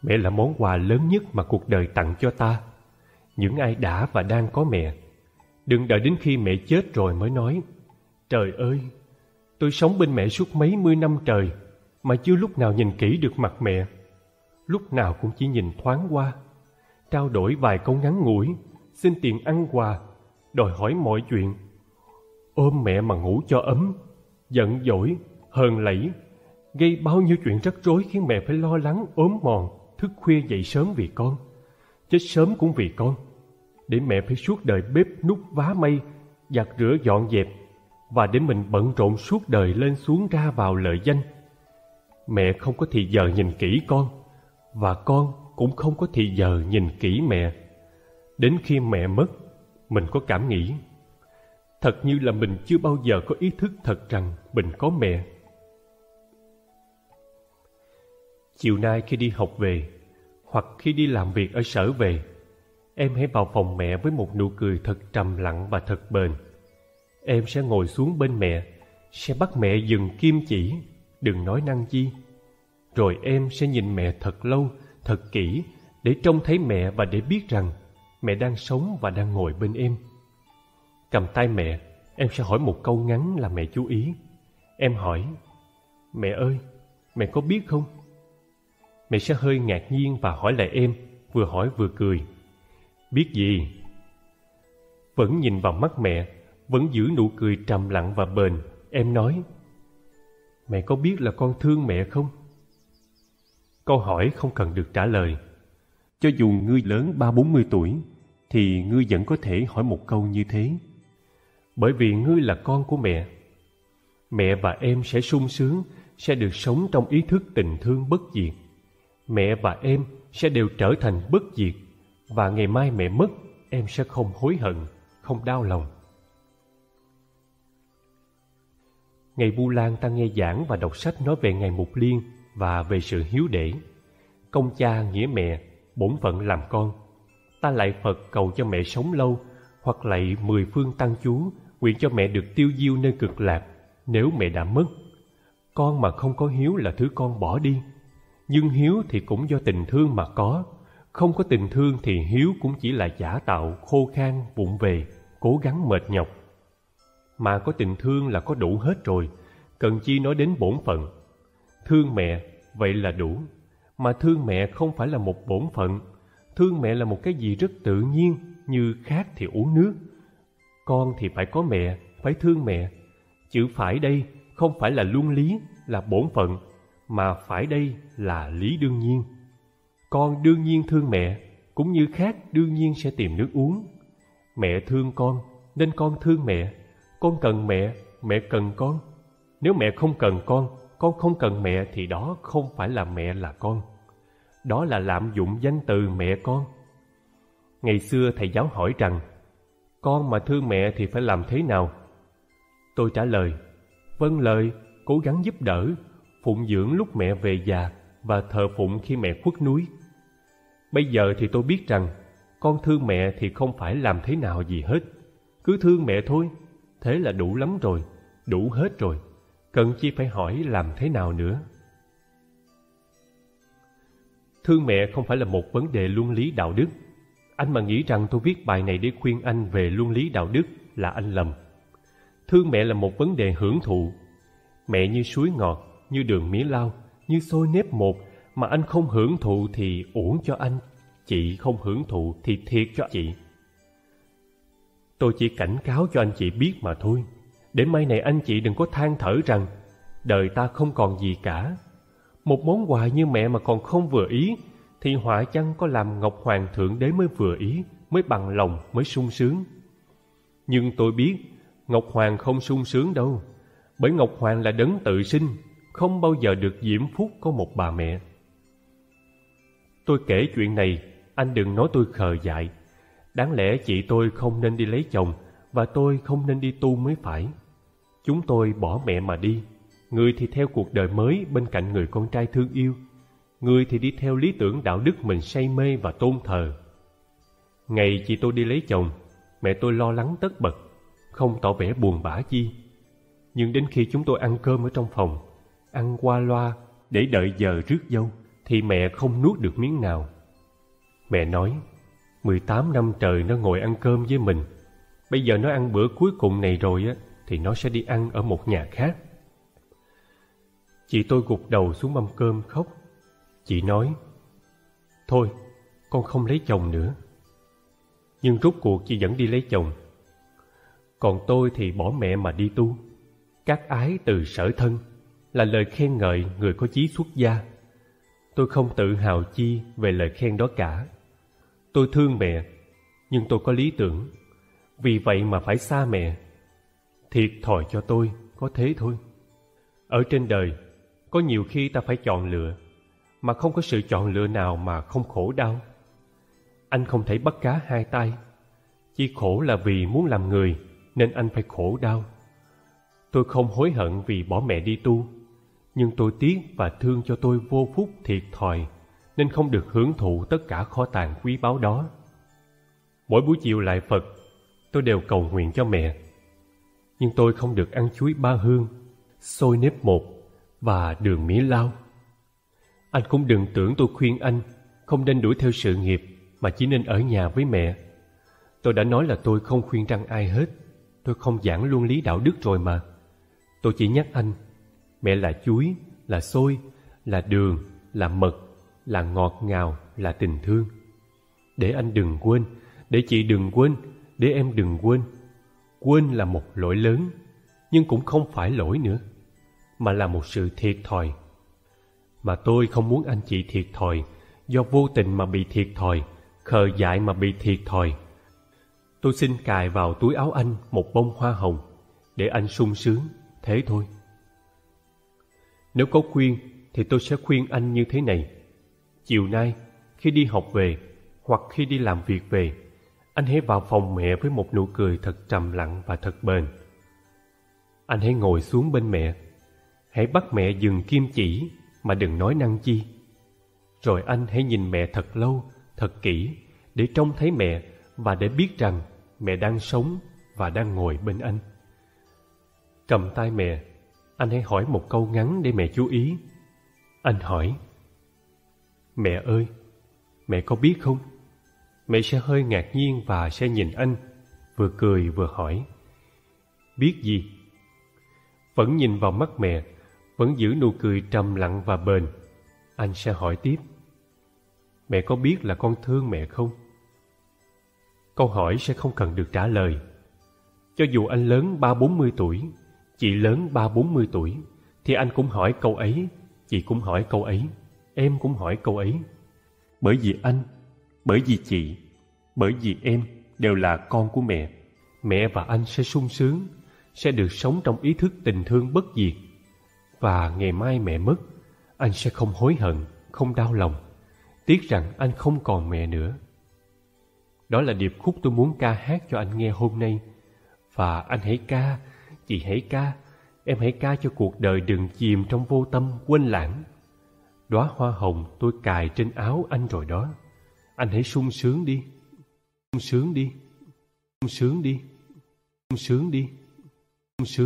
Mẹ là món quà lớn nhất mà cuộc đời tặng cho ta. Những ai đã và đang có mẹ, đừng đợi đến khi mẹ chết rồi mới nói Trời ơi, tôi sống bên mẹ suốt mấy mươi năm trời mà chưa lúc nào nhìn kỹ được mặt mẹ lúc nào cũng chỉ nhìn thoáng qua, trao đổi vài câu ngắn ngủi, xin tiền ăn quà, đòi hỏi mọi chuyện. Ôm mẹ mà ngủ cho ấm, giận dỗi, hờn lẫy, gây bao nhiêu chuyện rắc rối khiến mẹ phải lo lắng ốm mòn, thức khuya dậy sớm vì con, chết sớm cũng vì con, để mẹ phải suốt đời bếp nút vá mây, giặt rửa dọn dẹp, và để mình bận rộn suốt đời lên xuống ra vào lợi danh. Mẹ không có thì giờ nhìn kỹ con, và con cũng không có thì giờ nhìn kỹ mẹ. Đến khi mẹ mất, mình có cảm nghĩ thật như là mình chưa bao giờ có ý thức thật rằng mình có mẹ. Chiều nay khi đi học về, hoặc khi đi làm việc ở sở về, em hãy vào phòng mẹ với một nụ cười thật trầm lặng và thật bền. Em sẽ ngồi xuống bên mẹ, sẽ bắt mẹ dừng kim chỉ, đừng nói năng chi rồi em sẽ nhìn mẹ thật lâu, thật kỹ để trông thấy mẹ và để biết rằng mẹ đang sống và đang ngồi bên em. Cầm tay mẹ, em sẽ hỏi một câu ngắn là mẹ chú ý. Em hỏi, mẹ ơi, mẹ có biết không? Mẹ sẽ hơi ngạc nhiên và hỏi lại em, vừa hỏi vừa cười. Biết gì? Vẫn nhìn vào mắt mẹ, vẫn giữ nụ cười trầm lặng và bền, em nói. Mẹ có biết là con thương mẹ không? Câu hỏi không cần được trả lời. Cho dù ngươi lớn ba bốn mươi tuổi, thì ngươi vẫn có thể hỏi một câu như thế. Bởi vì ngươi là con của mẹ. Mẹ và em sẽ sung sướng, sẽ được sống trong ý thức tình thương bất diệt. Mẹ và em sẽ đều trở thành bất diệt, và ngày mai mẹ mất, em sẽ không hối hận, không đau lòng. Ngày Vu Lan ta nghe giảng và đọc sách nói về ngày Mục Liên và về sự hiếu để. Công cha nghĩa mẹ, bổn phận làm con. Ta lại Phật cầu cho mẹ sống lâu, hoặc lạy mười phương tăng chú, nguyện cho mẹ được tiêu diêu nơi cực lạc nếu mẹ đã mất. Con mà không có hiếu là thứ con bỏ đi. Nhưng hiếu thì cũng do tình thương mà có. Không có tình thương thì hiếu cũng chỉ là giả tạo, khô khan, vụng về, cố gắng mệt nhọc mà có tình thương là có đủ hết rồi, cần chi nói đến bổn phận. Thương mẹ, vậy là đủ. Mà thương mẹ không phải là một bổn phận. Thương mẹ là một cái gì rất tự nhiên, như khát thì uống nước. Con thì phải có mẹ, phải thương mẹ. Chữ phải đây không phải là luân lý, là bổn phận, mà phải đây là lý đương nhiên. Con đương nhiên thương mẹ, cũng như khác đương nhiên sẽ tìm nước uống. Mẹ thương con, nên con thương mẹ con cần mẹ, mẹ cần con. Nếu mẹ không cần con, con không cần mẹ thì đó không phải là mẹ là con. Đó là lạm dụng danh từ mẹ con. Ngày xưa thầy giáo hỏi rằng, con mà thương mẹ thì phải làm thế nào? Tôi trả lời, vâng lời, cố gắng giúp đỡ, phụng dưỡng lúc mẹ về già và thờ phụng khi mẹ khuất núi. Bây giờ thì tôi biết rằng, con thương mẹ thì không phải làm thế nào gì hết. Cứ thương mẹ thôi thế là đủ lắm rồi, đủ hết rồi, cần chi phải hỏi làm thế nào nữa. Thương mẹ không phải là một vấn đề luân lý đạo đức. Anh mà nghĩ rằng tôi viết bài này để khuyên anh về luân lý đạo đức là anh lầm. Thương mẹ là một vấn đề hưởng thụ. Mẹ như suối ngọt, như đường mía lao, như xôi nếp một mà anh không hưởng thụ thì uổng cho anh. Chị không hưởng thụ thì thiệt cho chị. Tôi chỉ cảnh cáo cho anh chị biết mà thôi. Để mai này anh chị đừng có than thở rằng đời ta không còn gì cả. Một món quà như mẹ mà còn không vừa ý thì họa chăng có làm Ngọc Hoàng Thượng Đế mới vừa ý, mới bằng lòng, mới sung sướng. Nhưng tôi biết Ngọc Hoàng không sung sướng đâu, bởi Ngọc Hoàng là đấng tự sinh, không bao giờ được diễm phúc có một bà mẹ. Tôi kể chuyện này, anh đừng nói tôi khờ dại, Đáng lẽ chị tôi không nên đi lấy chồng và tôi không nên đi tu mới phải. Chúng tôi bỏ mẹ mà đi. Người thì theo cuộc đời mới bên cạnh người con trai thương yêu. Người thì đi theo lý tưởng đạo đức mình say mê và tôn thờ. Ngày chị tôi đi lấy chồng, mẹ tôi lo lắng tất bật, không tỏ vẻ buồn bã chi. Nhưng đến khi chúng tôi ăn cơm ở trong phòng, ăn qua loa để đợi giờ rước dâu, thì mẹ không nuốt được miếng nào. Mẹ nói, 18 năm trời nó ngồi ăn cơm với mình. Bây giờ nó ăn bữa cuối cùng này rồi á, thì nó sẽ đi ăn ở một nhà khác. Chị tôi gục đầu xuống mâm cơm khóc. Chị nói, Thôi, con không lấy chồng nữa. Nhưng rốt cuộc chị vẫn đi lấy chồng. Còn tôi thì bỏ mẹ mà đi tu. Các ái từ sở thân là lời khen ngợi người có chí xuất gia. Tôi không tự hào chi về lời khen đó cả. Tôi thương mẹ, nhưng tôi có lý tưởng. Vì vậy mà phải xa mẹ. Thiệt thòi cho tôi, có thế thôi. Ở trên đời, có nhiều khi ta phải chọn lựa, mà không có sự chọn lựa nào mà không khổ đau. Anh không thể bắt cá hai tay. Chỉ khổ là vì muốn làm người, nên anh phải khổ đau. Tôi không hối hận vì bỏ mẹ đi tu, nhưng tôi tiếc và thương cho tôi vô phúc thiệt thòi nên không được hưởng thụ tất cả kho tàng quý báu đó. Mỗi buổi chiều lại Phật, tôi đều cầu nguyện cho mẹ. Nhưng tôi không được ăn chuối ba hương, xôi nếp một và đường mía lao. Anh cũng đừng tưởng tôi khuyên anh không nên đuổi theo sự nghiệp mà chỉ nên ở nhà với mẹ. Tôi đã nói là tôi không khuyên răng ai hết. Tôi không giảng luân lý đạo đức rồi mà. Tôi chỉ nhắc anh, mẹ là chuối, là xôi, là đường, là mật là ngọt ngào, là tình thương. Để anh đừng quên, để chị đừng quên, để em đừng quên. Quên là một lỗi lớn, nhưng cũng không phải lỗi nữa, mà là một sự thiệt thòi. Mà tôi không muốn anh chị thiệt thòi, do vô tình mà bị thiệt thòi, khờ dại mà bị thiệt thòi. Tôi xin cài vào túi áo anh một bông hoa hồng, để anh sung sướng, thế thôi. Nếu có khuyên, thì tôi sẽ khuyên anh như thế này. Chiều nay, khi đi học về, hoặc khi đi làm việc về, anh hãy vào phòng mẹ với một nụ cười thật trầm lặng và thật bền. Anh hãy ngồi xuống bên mẹ. Hãy bắt mẹ dừng kim chỉ mà đừng nói năng chi. Rồi anh hãy nhìn mẹ thật lâu, thật kỹ để trông thấy mẹ và để biết rằng mẹ đang sống và đang ngồi bên anh. Cầm tay mẹ, anh hãy hỏi một câu ngắn để mẹ chú ý. Anh hỏi, Mẹ ơi, mẹ có biết không? Mẹ sẽ hơi ngạc nhiên và sẽ nhìn anh, vừa cười vừa hỏi. Biết gì? Vẫn nhìn vào mắt mẹ, vẫn giữ nụ cười trầm lặng và bền. Anh sẽ hỏi tiếp. Mẹ có biết là con thương mẹ không? Câu hỏi sẽ không cần được trả lời. Cho dù anh lớn ba bốn mươi tuổi, chị lớn ba bốn mươi tuổi, thì anh cũng hỏi câu ấy, chị cũng hỏi câu ấy, em cũng hỏi câu ấy. Bởi vì anh, bởi vì chị, bởi vì em đều là con của mẹ. Mẹ và anh sẽ sung sướng, sẽ được sống trong ý thức tình thương bất diệt. Và ngày mai mẹ mất, anh sẽ không hối hận, không đau lòng. Tiếc rằng anh không còn mẹ nữa. Đó là điệp khúc tôi muốn ca hát cho anh nghe hôm nay. Và anh hãy ca, chị hãy ca, em hãy ca cho cuộc đời đừng chìm trong vô tâm, quên lãng. Đóa hoa hồng tôi cài trên áo anh rồi đó. Anh hãy sung sướng đi, sung sướng đi, sung sướng đi, sung sướng đi, sung sướng.